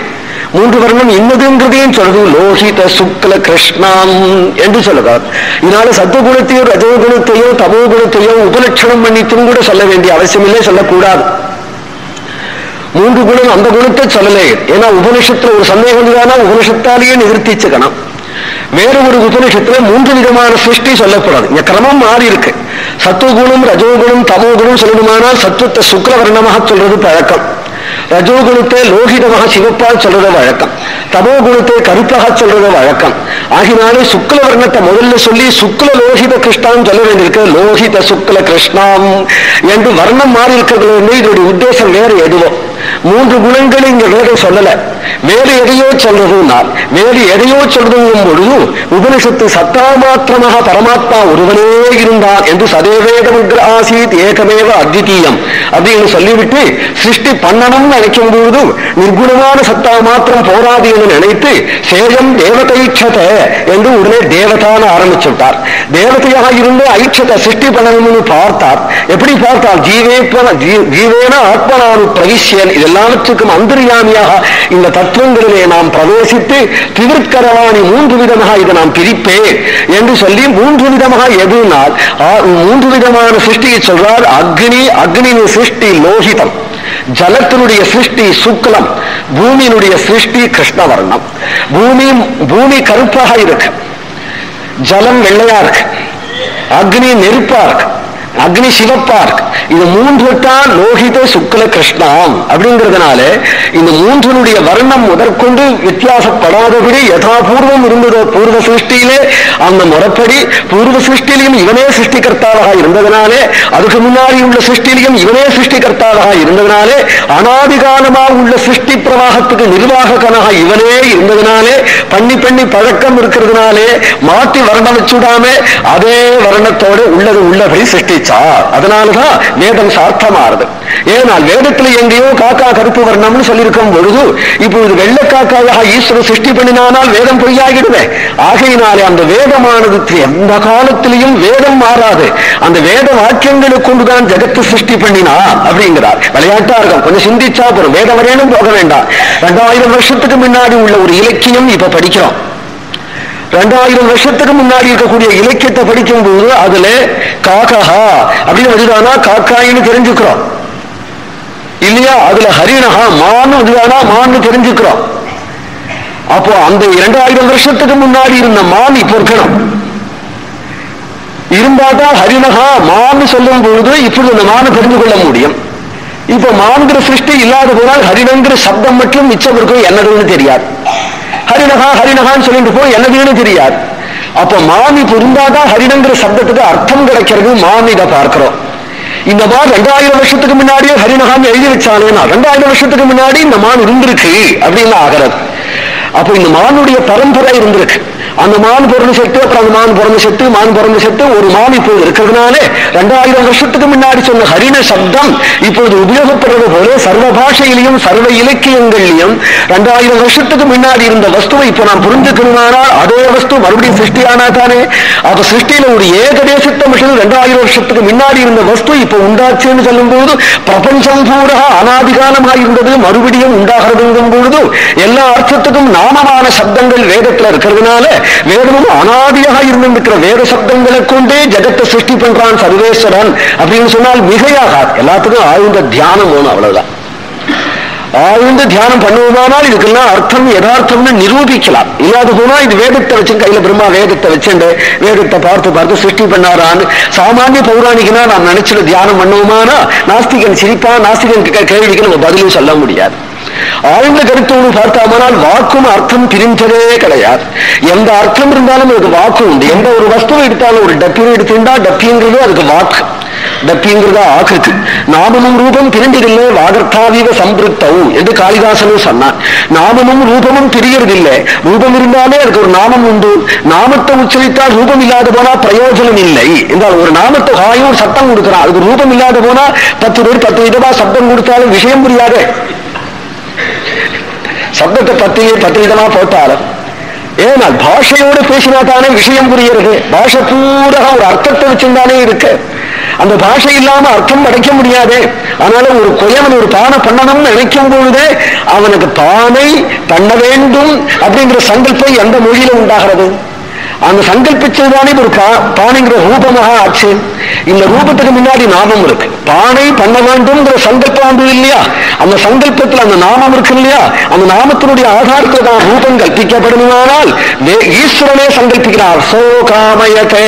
S1: மூன்று வர்ணம் இன்னதுங்கிறதையும் சொல்றது லோகித சுக்ல கிருஷ்ணாம் என்று சொல்லுகிறார் இதனால சத்துவகுணத்தையோ ரஜோகுணத்தையோ தமோ குணத்தையோ உபலட்சணம் பண்ணித்தும் கூட சொல்ல வேண்டிய அவசியமில்லை சொல்லக்கூடாது. மூன்று குணம் அந்த குணத்தை சொல்லலே. ஏன்னா உபனிஷத்துல ஒரு சந்தேகம் தானா உபனிஷத்தாலேயே நிவர்த்திச்சுக்கணும். வேற ஒரு உபனிஷத்துல மூன்று விதமான சிருஷ்டி சொல்லப்படாது. இந்த கிரமம் மாறி இருக்கு. சத்துவகுணம் ரஜோகுணம் தமோகுணம் சொல்லணுமானால் சத்துவத்தை சுக்லவர்ணமாக சொல்றது பழக்கம். ரஜோகுணத்தை லோகிதமாக சிவப்பால் சொல்றது வழக்கம். தமோ குணத்தை கருப்பாக சொல்றது வழக்கம். ஆகினாலே சுக்ல வர்ணத்தை முதல்ல சொல்லி சுக்ல லோகித கிருஷ்ணான்னு சொல்ல வேண்டியிருக்கு. லோகித சுக்ல கிருஷ்ணாம் என்று வர்ணம் மாறி இருக்கிறது வந்து இதனுடைய உத்தேசம் வேறு எதுவோ மூன்று குணங்கள் இங்க வேதம் சொல்லலை. வேறு எதையோ சொல்றதுனால் வேறு எதையோ சொல்றதுங்கும் பொழுது உபனிஷத்து சத்தா மாத்திரமாக பரமாத்மா ஒருவனே இருந்தான் என்று சதேவேதமுக்ர ஆசீத் ஏகமேவ அத்விதீயம் அப்படின்னு சொல்லிவிட்டு சிருஷ்டி பண்ணணும்னு நினைக்கும் பொழுது நிர்குணமான சத்தா மாத்திரம் போராது என்று நினைத்து சேயம் தேவதைச்சத என்று உடனே தேவதான ஆரம்பிச்சுட்டார். தேவதையாக இருந்து ஐட்சத்தை சிருஷ்டி பண்ணணும்னு பார்த்தார். எப்படி பார்த்தார் ஜீவேப்பன ஜீவேன ஆத்மனானு பிரவிசியன் இதெல்லாவற்றுக்கும் அந்தர்யாமியாக இந்த தத்துவங்களிலே நாம் பிரவேசித்து திருக்கரவாணி மூன்று விதமாக இதை நாம் பிரிப்பேன் என்று சொல்லி மூன்று விதமாக எதுனால் மூன்று விதமான சிருஷ்டியை சொல்றார். அக்னி அக்னியின் சிருஷ்டி லோகிதம். ஜலத்தினுடைய சிருஷ்டி சுக்லம் பூமியினுடைய சிருஷ்டி கிருஷ்ணவர்ணம். பூமி பூமி கருப்பாக இருக்கு. ஜலம் வெள்ளையா இருக்கு. அக்னி நெருப்பா இருக்கு. அக்னி சிவப்பா இருக்கு இது மூன்று தான் லோகித சுக்ல கிருஷ்ணாம் அப்படிங்கிறதுனால இந்த மூன்றினுடைய வர்ணம் முதற்கொண்டு வித்தியாசப்படாதபடி யதாபூர்வம் இருந்ததோ பூர்வ சிருஷ்டியிலே அந்த முறைப்படி பூர்வ சிருஷ்டிலையும் இவனே சிருஷ்டிகர்த்தாவாக இருந்ததுனாலே அதுக்கு முன்னாடி உள்ள சிருஷ்டிலையும் இவனே சிருஷ்டிகர்த்தாவாக இருந்ததுனாலே அனாதிகாலமாக உள்ள சிருஷ்டி பிரவாகத்துக்கு நிர்வாககனாக இவனே இருந்ததுனாலே பண்ணி பண்ணி பழக்கம் இருக்கிறதுனாலே மாற்றி வர்ணம் வச்சுடாம அதே வர்ணத்தோடு உள்ளது உள்ளபடி சிருஷ்டிச்சார் அதனாலதான் வேதம் சார்த்தமாறுது ஏனால் வேதத்துல எங்கேயோ காக்கா கருப்பு வர்ணம்னு சொல்லியிருக்கும் பொழுது இப்பொழுது வெள்ளக்காக்காயாக ஈஸ்வரன் சிருஷ்டி பண்ணினானால் வேதம் பொய்யாகிடுவே ஆகையினாலே அந்த வேதமானது எந்த காலத்திலையும் வேதம் மாறாது. அந்த வேத வாக்கியங்களை கொண்டுதான் ஜெகத்து சிருஷ்டி பண்ணினா அப்படிங்கிறார். விளையாட்டா இருக்கும் கொஞ்சம் சிந்திச்சா போறோம் வேதம் வரையிலும் போக வேண்டாம். ரெண்டாயிரம் வருஷத்துக்கு முன்னாடி உள்ள ஒரு இலக்கியம் இப்ப படிக்கிறோம். ரெண்டாயிரம் வருஷத்துக்கு முன்னாடி இருக்கக்கூடிய இலக்கியத்தை படிக்கும் போது அதுல காக்கஹா அப்படின்னு வருதானா காக்காயின்னு தெரிஞ்சுக்கிறோம். இல்லையா? அதுல ஹரிணஹா மான் வருதானா மான்னு தெரிஞ்சுக்கிறோம். அப்போ அந்த இரண்டாயிரம் வருஷத்துக்கு முன்னாடி இருந்த மான் இப்ப இருக்கணும். இருந்தாதான் ஹரிணஹா மான்னு சொல்லும் பொழுது இப்பொழுது அந்த மானை தெரிந்து கொள்ள முடியும். இப்ப மான்கிற சிருஷ்டி இல்லாத போனால் ஹரிணங்கிற சப்தம் மட்டும் மிச்சம் இருக்கும் என்னதுன்னு தெரியாது. ஹரிநகா ஹரிநகான்னு சொல்லிட்டு போய் என்னதுன்னு தெரியாது. அப்ப மாமி பொருந்தாதான் ஹரிணங்கிற சப்தத்துக்கு அர்த்தம் கிடைக்கிறது மான் இதை பார்க்கிறோம். இந்த மாதிரி ரெண்டாயிரம் வருஷத்துக்கு முன்னாடியே ஹரிநகான்னு எழுதி வச்சாலேனா ரெண்டாயிரம் வருஷத்துக்கு முன்னாடி இந்த மான் இருந்திருக்கு அப்படின்னு ஆகிறது. அப்போ இந்த மானுடைய பரம்பரை இருந்திருக்கு. அந்த மான் பிறந்த செட்டு அப்புறம் அந்த மான் பிறந்த செட்டு மான் பிறந்த செட்டு ஒரு மான் இப்போது இருக்கிறதுனால ரெண்டாயிரம் வருஷத்துக்கு முன்னாடி சொன்ன ஹரிண சப்தம் இப்பொழுது உபயோகப்படுறது போல சர்வ பாஷையிலையும் சர்வ இலக்கியங்கள்லையும் ரெண்டாயிரம் வருஷத்துக்கு முன்னாடி இருந்த வஸ்துவை இப்போ நான் புரிஞ்சுக்கணுமானால் அதே வஸ்து மறுபடியும் சிருஷ்டியானா தானே அப்ப சிருஷ்டியில ஒரு ஏகதேசத்தை மட்டும் ரெண்டாயிரம் வருஷத்துக்கு முன்னாடி இருந்த வஸ்து இப்போ உண்டாச்சுன்னு சொல்லும்போது பிரபஞ்சம் பூரா அனாதிகாலமாக இருந்தது மறுபடியும் உண்டாகிறதுங்கும் பொழுது எல்லா அர்த்தத்துக்கும் நாமமான சப்தங்கள் வேதத்தில் இருக்கிறதுனால வேதமும் அனாதியாக இருந்திருக்கிற வேத சப்தங்களை கொண்டே ஜெகத்தை சிருஷ்டி பண்றான் சர்வேஸ்வரன் அப்படின்னு சொன்னால் மிகையாகாது எல்லாத்துக்கும் ஆழ்ந்த தியானம் வேணும் அவ்வளவுதான். ஆழ்ந்து தியானம் பண்ணுவோமானால் இதுக்கெல்லாம் அர்த்தம் யதார்த்தம்னு நிரூபிக்கலாம். இல்லாத போனா இது வேதத்தை வச்சு கையில பிரம்மா வேதத்தை வச்சுண்டு வேதத்தை பார்த்து பார்த்து சிருஷ்டி பண்ணாரான்னு சாமானிய பௌராணிகனா நான் நினைச்சிட்டு தியானம் பண்ணுவோமானா நாஸ்திகன் சிரிப்பான் நாஸ்திகன் கேள்விக்கு நம்ம பதிலும் சொல்ல முடியாது. ஆழ்ந்த கருத்தோடு பார்த்தாமல் வாக்கும் அர்த்தம் பிரிஞ்சதே கிடையாது. எந்த அர்த்தம் இருந்தாலும் அதுக்கு வாக்கு உண்டு. எந்த ஒரு வஸ்துவை எடுத்தாலும் ஒரு டப்பியும் எடுத்துட்டா டப்பிங்கிறது அதுக்கு வாக்கு. டப்பிங்கிறத ஆக்கிருக்கு நாமமும் ரூபம் பிரிஞ்சதில்லை வாகர்த்தாவிவ சம்பிருத்தவு என்று காளிதாசனும் சொன்னான் நாமமும் ரூபமும் பிரியறதில்லை. ரூபம் இருந்தாலே அதுக்கு ஒரு நாமம் உண்டு. நாமத்தை உச்சரித்தால் ரூபம் இல்லாத போனா பிரயோஜனம் இல்லை. என்றால் ஒரு நாமத்தை காயும் சத்தம் கொடுக்கிறான். அதுக்கு ரூபம் இல்லாத போனா பத்து பேர் பத்து விதமா சப்தம் கொடுத்தாலும் விஷயம் புரியாதே. சப்தத்தை பத்து பத்து விதமா போட்டாலும் ஏனால் பாஷையோடு பேசினா தானே விஷயம் புரிகிறது. பாஷை பூரா ஒரு அர்த்தத்தை வச்சிருந்தானே இருக்கு. அந்த பாஷை இல்லாம அர்த்தம் அடைக்க முடியாதே. அதனால ஒரு குயவன் ஒரு பானை பண்ணணும்னு நினைக்கும் பொழுதே அவனுக்கு பானை பண்ண வேண்டும் அப்படிங்கிற சங்கல்பம் எந்த மொழியில உண்டாகிறது? அந்த சங்கல்பிச்சதுதானே ஒரு பானைங்கிற ரூபமாக ஆச்சு. இந்த ரூபத்துக்கு முன்னாடி நாமம் இருக்கு. பானை பண்ண வேண்டும்ங்கிற சங்கல்பம் இல்லையா? அந்த சங்கல்பத்தில் அந்த நாமம் இருக்கு இல்லையா? அந்த நாமத்தினுடைய ஆதாரத்தில் தான் ரூபம் கற்பிக்கப்படுமானால் ஈஸ்வரனே சங்கல்பிக்கிறார். சோகாமயத்தே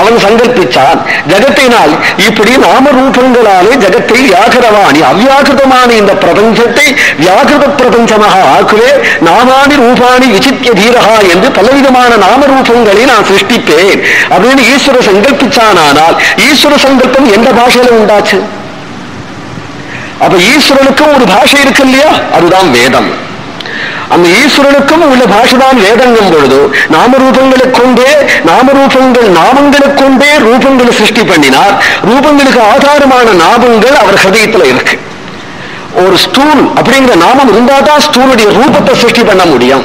S1: அவன் சங்கல்பிச்சான். ஜகத்தினால் இப்படி நாம ரூபங்களாலே ஜகத்தை வியாகிரவாணி அவ்யாகிருதமான இந்த பிரபஞ்சத்தை வியாகிருத பிரபஞ்சமாக ஆக்குவே நாமானி ரூபாணி விசித்திய தீரகா என்று பலவிதமான நாம ரூபங்களை நான் சிருஷ்டிப்பேன் அப்படின்னு ஈஸ்வர சங்கல்பிச்சானால் ஈஸ்வர சங்கல்பம் எந்த பாஷையில உண்டாச்சு? அப்ப ஈஸ்வரனுக்கும் ஒரு பாஷை இருக்கு இல்லையா? அதுதான் வேதம். அந்த ஈஸ்வரனுக்கும் உள்ள பாஷைதான் வேதங்கும் பொழுது நாமரூபங்களை கொண்டே நாமரூபங்கள் நாமங்களை கொண்டே ரூபங்களை சிருஷ்டி பண்ணினார். ரூபங்களுக்கு ஆதாரமான நாமங்கள் அவர் ஹதயத்துல இருக்கு. ஒரு ஸ்டூல் அப்படிங்கிற நாமம் இருந்தாதான் ஸ்டூலுடைய ரூபத்தை சிருஷ்டி பண்ண முடியும்.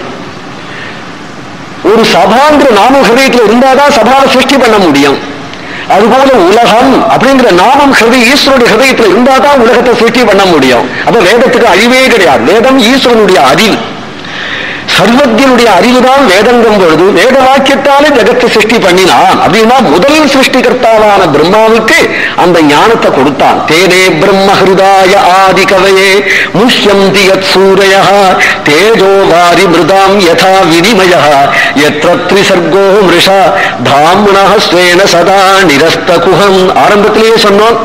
S1: ஒரு சபாங்கிற நாமம் ஹதயத்துல இருந்தாதான் சபாவை சிருஷ்டி பண்ண முடியும். அதுபோல உலகம் அப்படிங்கிற நாமம் ஹிருதய ஈஸ்வருடைய ஹிருதயத்தில் இருந்தாதான் உலகத்தை சிருஷ்டி பண்ண முடியும். அப்ப வேதத்துக்கு அழிவே கிடையாது. வேதம் ஈஸ்வரனுடைய அறிவு சர்வத்தினுடைய அறிவுதான் வேதங்கும் பொழுது வேத வாக்கியத்தாலே ஜெகத்தை சிருஷ்டி பண்ணினான். அப்படின்னா முதல் சிருஷ்டிகர்த்தாவான பிரம்மாவுக்கு அந்த ஞானத்தை கொடுத்தான். தேதே பிரம்ம ஹிருதாய ஆதி கவையே முஷ்யந்தி யத் சூரய தேஜோ வாரி மிருதாம் யதா வினிமய எத்திர த்ரிசர்கோ மிருஷா தாம்னா ஸ்வேன சதா நிரஸ்த குஹம். ஆரம்பத்திலேயே சொன்னோம்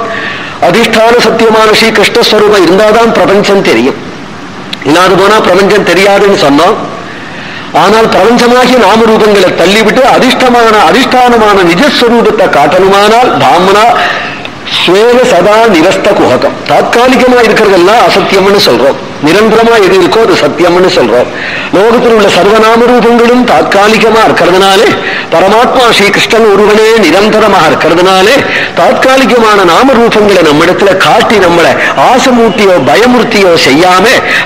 S1: அதிஷ்டான சத்தியமான ஸ்ரீ கிருஷ்ணஸ்வரூபம் இருந்தாதான் பிரபஞ்சம் தெரியும். இல்லாது போனா பிரபஞ்சம் தெரியாதுன்னு சொன்னோம் ஆனால் பிரபஞ்சமாகிய நாமரூபங்களை தள்ளிவிட்டு அதிர்ஷ்டமான அதிஷ்டானமான நிஜஸ்வரூபத்தை காட்டணுமானால் தாமனா சுவேக சதா நிரஸ்த குஹகம். தாத்காலிகமா இருக்கிறதெல்லாம் அசத்தியம்னு சொல்றோம். நிரந்தரமா எது இருக்கோ அது சத்தியம்னு சொல்றோம். லோகத்தில் உள்ள சர்வநாம ரூபங்களும் தாக்காலிகமா இருக்கிறதுனாலே பரமாத்மா ஸ்ரீ கிருஷ்ணன் ஒருவனே நிரந்தரமாக இருக்கிறதுனாலே தாற்காலிகமான நாம ரூபங்களை நம்மிடத்துல காட்டி நம்மளை ஆசமூட்டியோ பயமுறுத்தியோ செய்யாம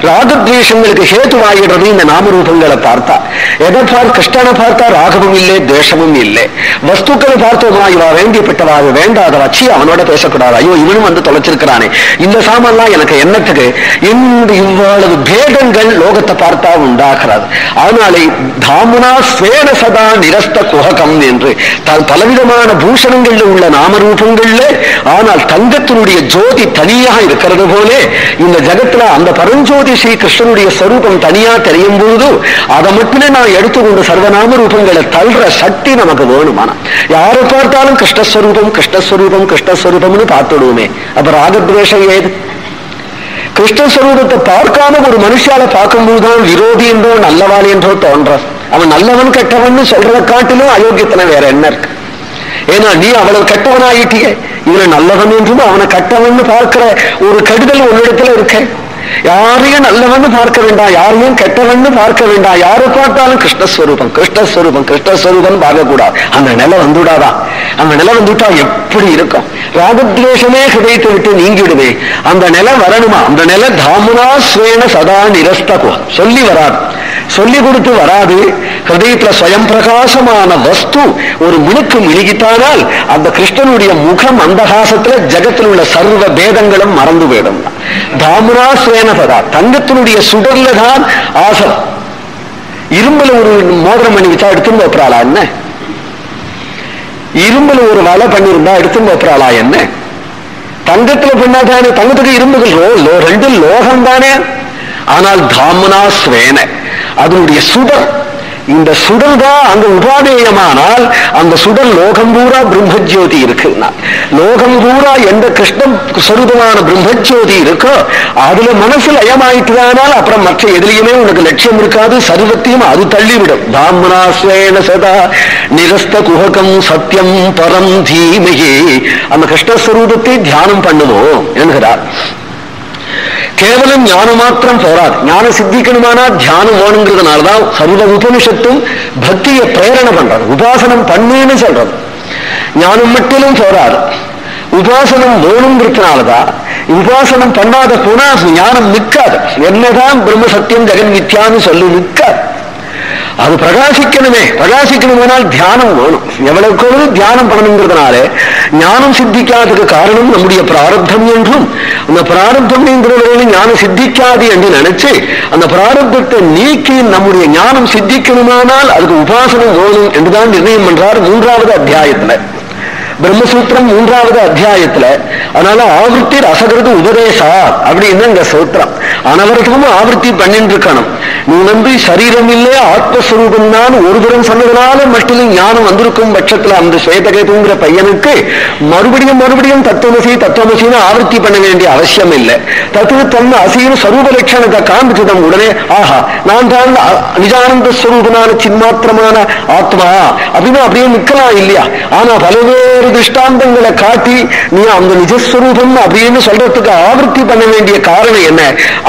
S1: ராகத்வேஷங்களுக்கு ஹேத்துவாயிடுறது இந்த நாம ரூபங்களை பார்த்தா. எதை பார் கிருஷ்ணனை பார்த்தா ராகமும் இல்லை துவேஷமும் இல்லை. வஸ்துக்களை பார்த்தோமா இவா வேண்டியப்பட்டவா வேண்டாத வச்சு அவனோட பேசக்கூடாது. ஐயோ இவனும் வந்து தொலைச்சிருக்கிறானே. இந்த சாமான்லாம் எனக்கு என்னத்துக்கு? இந்த இவ்வளவு பேதங்கள் லோகத்தை பார்த்தா உண்டாகிறது. ஆனாலே தாமுனா ஸ்வேன சதா நிரஸ்த குஹகம் என்று த- பலவிதமான பூஷணங்கள்ல உள்ள நாமரூபங்கள்ல ஆனால் தங்கத்தினுடைய ஜோதி தனியாக இருக்கிறது போல இந்த ஜகத்துல அந்த பரஞ்சோதி ஸ்ரீ கிருஷ்ணனுடைய ஸ்வரூபம் தனியா தெரியும் பொழுது அதை மட்டுமே நான் எடுத்துக்கொண்டு சர்வநாம ரூபங்களை தள்ளுற சக்தி நமக்கு வேணுமானா? யாரை பார்த்தாலும் கிருஷ்ணஸ்வரூபம் கிருஷ்ணஸ்வரூபம் கிருஷ்ணஸ்வரூபம்னு பார்த்துடுவோமே. அப்ப ராகத்வேஷம் ஏது? கிருஷ்ணஸ்வரூபத்தை பார்க்காம ஒரு மனுஷால பார்க்கும்போது தான் விரோதி என்றோ நல்லவாள் என்றோ தோன்ற அவன் நல்லவன் கெட்டவன் சொல்றதை காட்டிலும் அயோக்கியத்தனை வேற என்ன இருக்கு? ஏன்னா நீ அவ்வளவு கெட்டவனாயிட்டியே. இவன் நல்லவன் என்றும் அவனை கட்டவன் பார்க்கிற ஒரு கடுதல் உன்னிடத்துல இருக்கேன் யாரையும் நல்லவன் பார்க்க வேண்டாம் யாரையும் கெட்டவன் பார்க்க வேண்டாம். யாரை பார்த்தாலும் கிருஷ்ணஸ்வரூபம் கிருஷ்ணஸ்வரூபம் கிருஷ்ணஸ்வரூபம் பார்க்கக்கூடாது. அந்த நிலை வந்துடாதா அந்த நிலை வந்துட்டா எப்படி இருக்கும்? ராகத்வேஷமே ஹிருதயத்தை விட்டு நீங்கிடுவே அந்த நிலை வரணுமா? அந்த நிலை தாமுனா ஸ்வேன சதா நிரஸ்தகுவா. சொல்லி வராது. சொல்லி கொடுத்து வராது. ஹிருதயத்துல ஸ்வயம் பிரகாசமான வஸ்து ஒரு மினுக்கு மினுகித்தானால் அந்த கிருஷ்ணனுடைய முகம் அந்தகாசத்துல ஜகத்தில் உள்ள சர்வ பேதங்களும் மறந்து போயிடும். தாமுனா ஸ்வேன தங்கத்தினுடைய சுடர்ல தான் ஆசம் இரும்புல ஒரு மோதிரம் பண்ணி வச்சா எடுத்துன்னு வைப்பறாளா என்ன? இரும்புல ஒரு வலை பண்ணியிருந்தா எடுத்துன்னு வைப்பறாளா என்ன? தங்கத்துல பண்ணா தானே தங்கத்துக்கு இரும்புகள் லோ ரெண்டு லோகம் தானே ஆனால் தாமுனா ஸ்வேன அதனுடைய சுடர் இந்த சுடல் தான் அங்க உபாதேயமானால் அந்த சுடர் லோகம் பூரா பிரம்மஜோதி இருக்குன்னா லோகம் பூரா எந்த கிருஷ்ணம் சொரூபமான பிரம்மஜோதி இருக்கோ அதுல மனசு லயமாயிட்டுதானால் அப்புறம் மற்ற எதுலையுமே உனக்கு லட்சியம் இருக்காது சர்வத்தையும் அது தள்ளிவிடும். தாமனா சதா நிரஸ்த குஹகம் சத்தியம் பரம் தீமகி. அந்த கிருஷ்ணஸ்வரூபத்தை தியானம் பண்ணுவோம் என்கிறார். கேவலம் ஞானம் மாத்திரம் போராது ஞானம் சித்திக்கணுமானா தியானம் வேணுங்கிறதுனாலதான் சர்வ உபனிஷத்தும் பக்தியை பிரேரணை பண்றது உபாசனம் பண்ணுன்னு சொல்றது ஞானம் மட்டும் போராது உபாசனம் வேணுங்கிறதுனாலதான் உபாசனம் பண்ணாத போனா ஞானம் நிற்காது என்னதான் பிரம்ம சத்தியம் ஜெகன் மித்யான்னு சொல்லி நிற்காது அது பிரகாசிக்கணுமே பிரகாசிக்கணுமானால் தியானம் வேணும் எவ்வளவுக்கு தியானம் பண்ணணுங்கிறதுனால ஞானம் சித்திக்காததுக்கு காரணம் நம்முடைய பிராரப்தம் என்றும் அந்த பிராரப்தம் என்கிறவர்கள் ஞானம் சித்திக்காது என்று நினைச்சு அந்த பிராரப்தத்தை நீக்கி நம்முடைய ஞானம் சித்திக்கணுமானால் அதுக்கு உபாசனம் வேணும் என்றுதான் நிர்ணயம் பண்றார் மூன்றாவது அத்தியாயத்துல பிரம்மசூத்திரம் மூன்றாவது அத்தியாயத்துல அதனால ஆவருத்தி ரசகிறது உபதேசா அப்படின்னு இந்த சூத்திரம் அனவரத்துக்கும் ஆவர்த்தி பண்ணிட்டு இருக்கணும் நீ வந்து சரீரம் இல்லை ஆத்மஸ்வரூபம் தான் ஒரு தரம் சொன்னதுனால மட்டும் ஞானம் வந்திருக்கும் பட்சத்துல அந்த சுவேதகேதுங்கிற பையனுக்கு மறுபடியும் மறுபடியும் தத்துவமசி தத்துவமசின்னு ஆவர்த்தி பண்ண வேண்டிய அவசியம் இல்லை தத்துவத்தன் தன்மை அசின்னு சரூப லட்சணத்தை காண்பிச்சதம் உடனே ஆஹா நான் தான் நிஜானந்த ஸ்வரூபனான சின்மாத்திரமான ஆத்மா. அப்படின்னு அப்படியே நிக்கலாம் இல்லையா? ஆனா பல்வேறு திருஷ்டாந்தங்களை காட்டி நீ அந்த நிஜஸ்வரூபம் அப்படின்னு சொல்றதுக்கு ஆவர்த்தி பண்ண வேண்டிய காரணம் என்ன?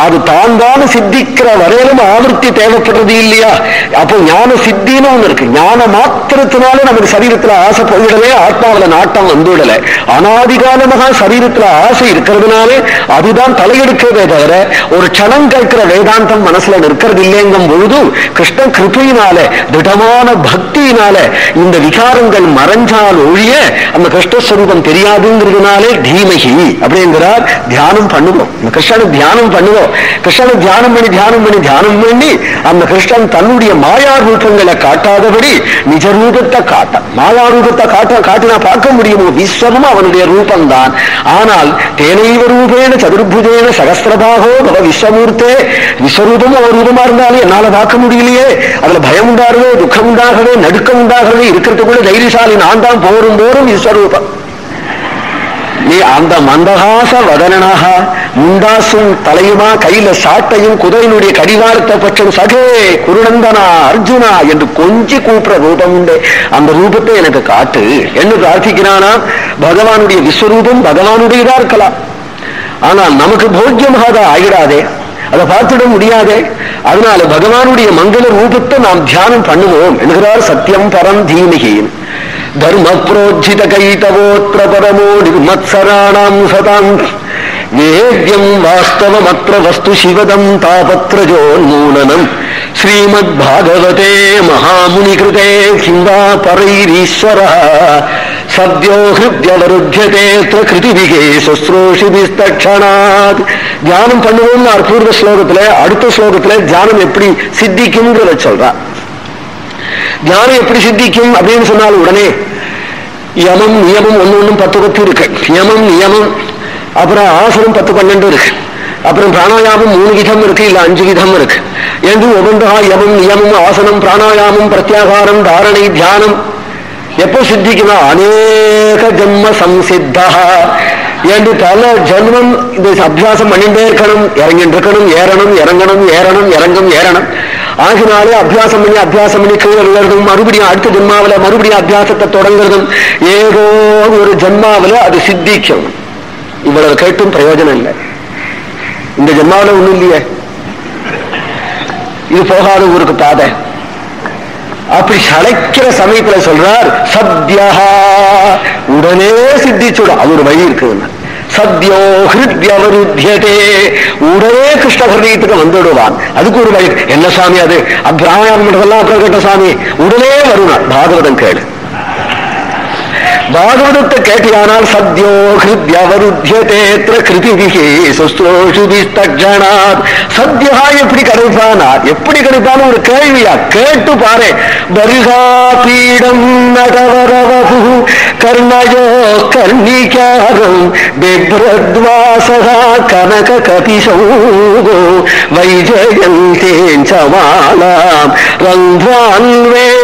S1: அது தான் தான் சித்திக்கிற வரையிலும் ஆவர்த்தி தேவைப்படுறது இல்லையா? அப்போ ஞான சித்தின்னு ஒண்ணு இருக்கு. ஞான மாத்திரத்தினால நமக்கு சரீரத்துல ஆசை போயிடலே ஆத்மாவில நாட்டம் வந்துவிடல. அனாதிகாலமாக சரீரத்துல ஆசை இருக்கிறதுனாலே அதுதான் தலையெடுக்கிறதே தவிர ஒரு க்ஷணம் கேட்கிற வேதாந்தம் மனசுல நிற்கிறது இல்லைங்கும் பொழுதும் கிருஷ்ண கிருபையினால திடமான பக்தியினால இந்த விகாரங்கள் மறைஞ்சால் ஒழிய அந்த கிருஷ்ணஸ்வரூபம் தெரியாதுங்கிறதுனாலே தீமகி அப்படிங்கிறார். தியானம் பண்ணுவோம். இந்த கிருஷ்ணனை தியானம் பண்ணுவோம். கிருஷ்ணனை தியானம் பண்ணி தியானம் பண்ணி தியானம் பண்ணி அந்த கிருஷ்ணன் தன்னுடைய மாயா ரூபங்களை காட்டாதபடி நிஜ ரூபத்தை காட்ட மாயா ரூபத்தை காட்ட காட்டினா பார்க்க முடியுமோ? விஸ்வமும் அவனுடைய ரூபம்தான். ஆனால் தேனைவ ரூபேன சதுர்புஜேன சகஸ்திரபாகோ பவ விஸ்வமூர்த்தே விஸ்வரூபம் அவன் ரூபமா இருந்தாலும் என்னால பார்க்க முடியலையே. அதுல பயம் உண்டாகவே துக்கம் உண்டாகவே நடுக்கம் உண்டாகவே இருக்கிறதுக்குள்ள தைரியசாலி நான் தான் போரும் போரும் விஸ்வரூபம். நீ அந்த மந்தகாச வதனனாக முண்டாசும் தலையுமா கையில சாட்டையும் குதிரையினுடைய கடிவாரத்தை பற்றும் சகே குருநந்தனா அர்ஜுனா என்று கொஞ்சி கூப்பிடுற ரூபம் உண்டு. அந்த ரூபத்தை எனக்கு காட்டு. என்று பிரார்த்திக்கிறானா? பகவானுடைய விஸ்வரூபம் பகவானுடையதா இருக்கலாம். ஆனால் நமக்கு போக்கியமாக ஆகிடாதே. அதை பார்த்துட முடியாதே. அதனால பகவானுடைய மங்கள ரூபத்தை நாம் தியானம் பண்ணுவோம் என்கிறார் சத்தியம் பரம் தீமிகின் தர்ம புரோஜித கைதவோத்திர பரமோ நிர்மத்சராணாம் சதாம் வேத்யம் வாஸ்தவமற்ற வஸ்து சிவதம் தாபத்ரஜோன்மூலனம் ஸ்ரீமத் பாகவதே மகாமுனி கிருதே சிந்தா பரைரீஸ்வர சத்யோ ஹிருத்யவருத்தியதே கிருதிவிகே சுஸ்ரோஷிபிஸ்தக்ஷணாத் தியானம் பண்ணுவோம்னு பூர்வ ஸ்லோகத்துல அடுத்த ஸ்லோகத்துல தியானம் எப்படி சித்திக்கும்ங்கிறத சொல்றான் ஞானம் எப்படி சித்திக்கும் அப்படின்னு சொன்னால் உடனே யமம் நியமம் ஒன்று ஒன்றும் பத்து பத்து இருக்கு. யமம் நியமம் அப்புறம் ஆசனம் பத்து பன்னெண்டு இருக்கு. அப்புறம் பிராணாயாமம் மூணு விதம் இருக்கு இல்ல அஞ்சு விதம் இருக்கு. என்று ஒவ்வொன்றா யமம் நியமம் ஆசனம் பிராணாயாமம் பிரத்யாகாரம் தாரணை தியானம். எப்போ சித்திக்குமா அநேக ஜென்ம சம்சித்தா. என்று பல ஜென்மம் இந்த அபியாசம் பண்ணிட்டே இருக்கணும். இறங்கிட்டு இருக்கணும் ஏறணும் இறங்கணும் ஏறணும் இறங்கும் ஏறணும். ஆகினாலே அபியாசம் பண்ணி அபியாசம் பண்ணி கீழே விழுறதும் மறுபடியும் அடுத்த ஜென்மாவில மறுபடியும் அபியாசத்தை தொடங்குறதும் ஏதோ ஒரு ஜென்மாவில அது சித்திக்கும். இவ்வளவு கேட்டும் பிரயோஜனம் இல்லை. இந்த ஜென்மாவில ஒண்ணும் இல்லையே. இது போகாத ஊருக்கு பாதை. அப்படி சளைக்கிற சமயத்துல சொல்றார் சத்யா உடனே சித்திச்சுடும். அது ஒரு வழி இருக்குதுன்னா. சத்யோ ஹிருத்யவருத்தியதே உடனே கிருஷ்ண ஹிருதயத்துக்கு வந்துடுவான் அதுக்கு ஒரு வழி என்ன சாமி அது அப்பிராமணம் அப்புறம் கேட்ட சாமி உடனே வருவான் பாகவதம் கேளு பாகவதத்தை கேட்டியானால் சத்யோ ஹிருத்யவருத்தியதேத்திர கிருதிபிகி சுஸ்ரோஷுபிஸ்தக்ஷணாத் சத்யா எப்படி கிடைப்பானார் எப்படி கிடைப்பான்னு ஒரு கேள்வியா? கேட்டு பாரு. பரிகா பீடம் நடவரவபு கர்ணயோ கர்ணிகாரம் பிப்ரத்வாசகா கனக கபிசோ வைஜயந்தேஞ்சமாலாம் ரந்த்வான்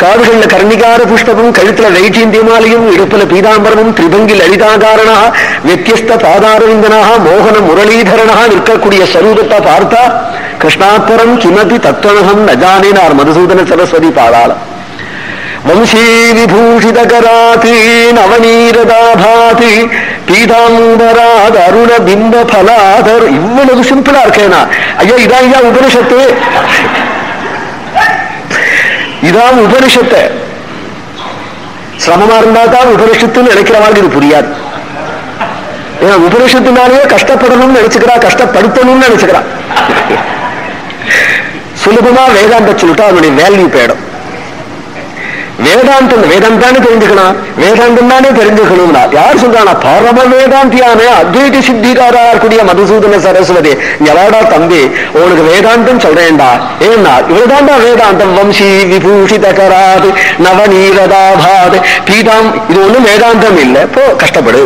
S1: காதுகள்ல கர்ணிகார புஷ்பமும் கழுத்துல வைஜீந்தியமாலையும் இடுப்புல பீதாம்பரமும் திரிபங்கி லலிதாகாரணா வியத்தியஸ்த பாதாரவிந்தனாக மோகன முரளீதரனாக நிற்கக்கூடிய சரூபத்தை பார்த்தா கிருஷ்ணாத்தரம் கிமதி தத்துவனகம் நஜானேனார் மதுசூதன சரஸ்வதி பாதாளம் வம்சீ விபூஷிதகராதி நவநீரதாபாதி பீதாம்பராத் அருண பிம்ப பலாதர் இவ்வளவு சிம்பிளா இருக்கேனா ஐயா இதான் ஐயா உபனிஷத்து இதான் உபனிஷத்தை. சிரமமா இருந்தா தான் உபனிஷத்துன்னு நினைக்கிற மாதிரி இது புரியாது. ஏன்னா உபனிஷத்துனாலேயே கஷ்டப்படணும்னு நினைச்சுக்கிறா கஷ்டப்படுத்தணும்னு நினைச்சுக்கிறா. சுலபமா வேதாந்த சொல்லிட்டா அதனுடைய வேல்யூ போயிடும். வேதாந்தம் வேதம் தானே தெரிஞ்சுக்கணும். வேதாந்தம் தானே தெரிஞ்சுக்கணும்னா யார் சொல்றானா பரம வேதாந்தியான அத்வைத சித்திகாரா கூடிய மதுசூதன சரஸ்வதி. எவாடா தம்பி உனக்கு வேதாந்தம் சொல்றேன்டா. ஏன்னா இவர்தான்டா வேதாந்தம். வம்சி விபூஷித கராது நவநீரதாபாத் பீதாம் இது ஒண்ணும் வேதாந்தம் இல்லை. போ கஷ்டப்படு.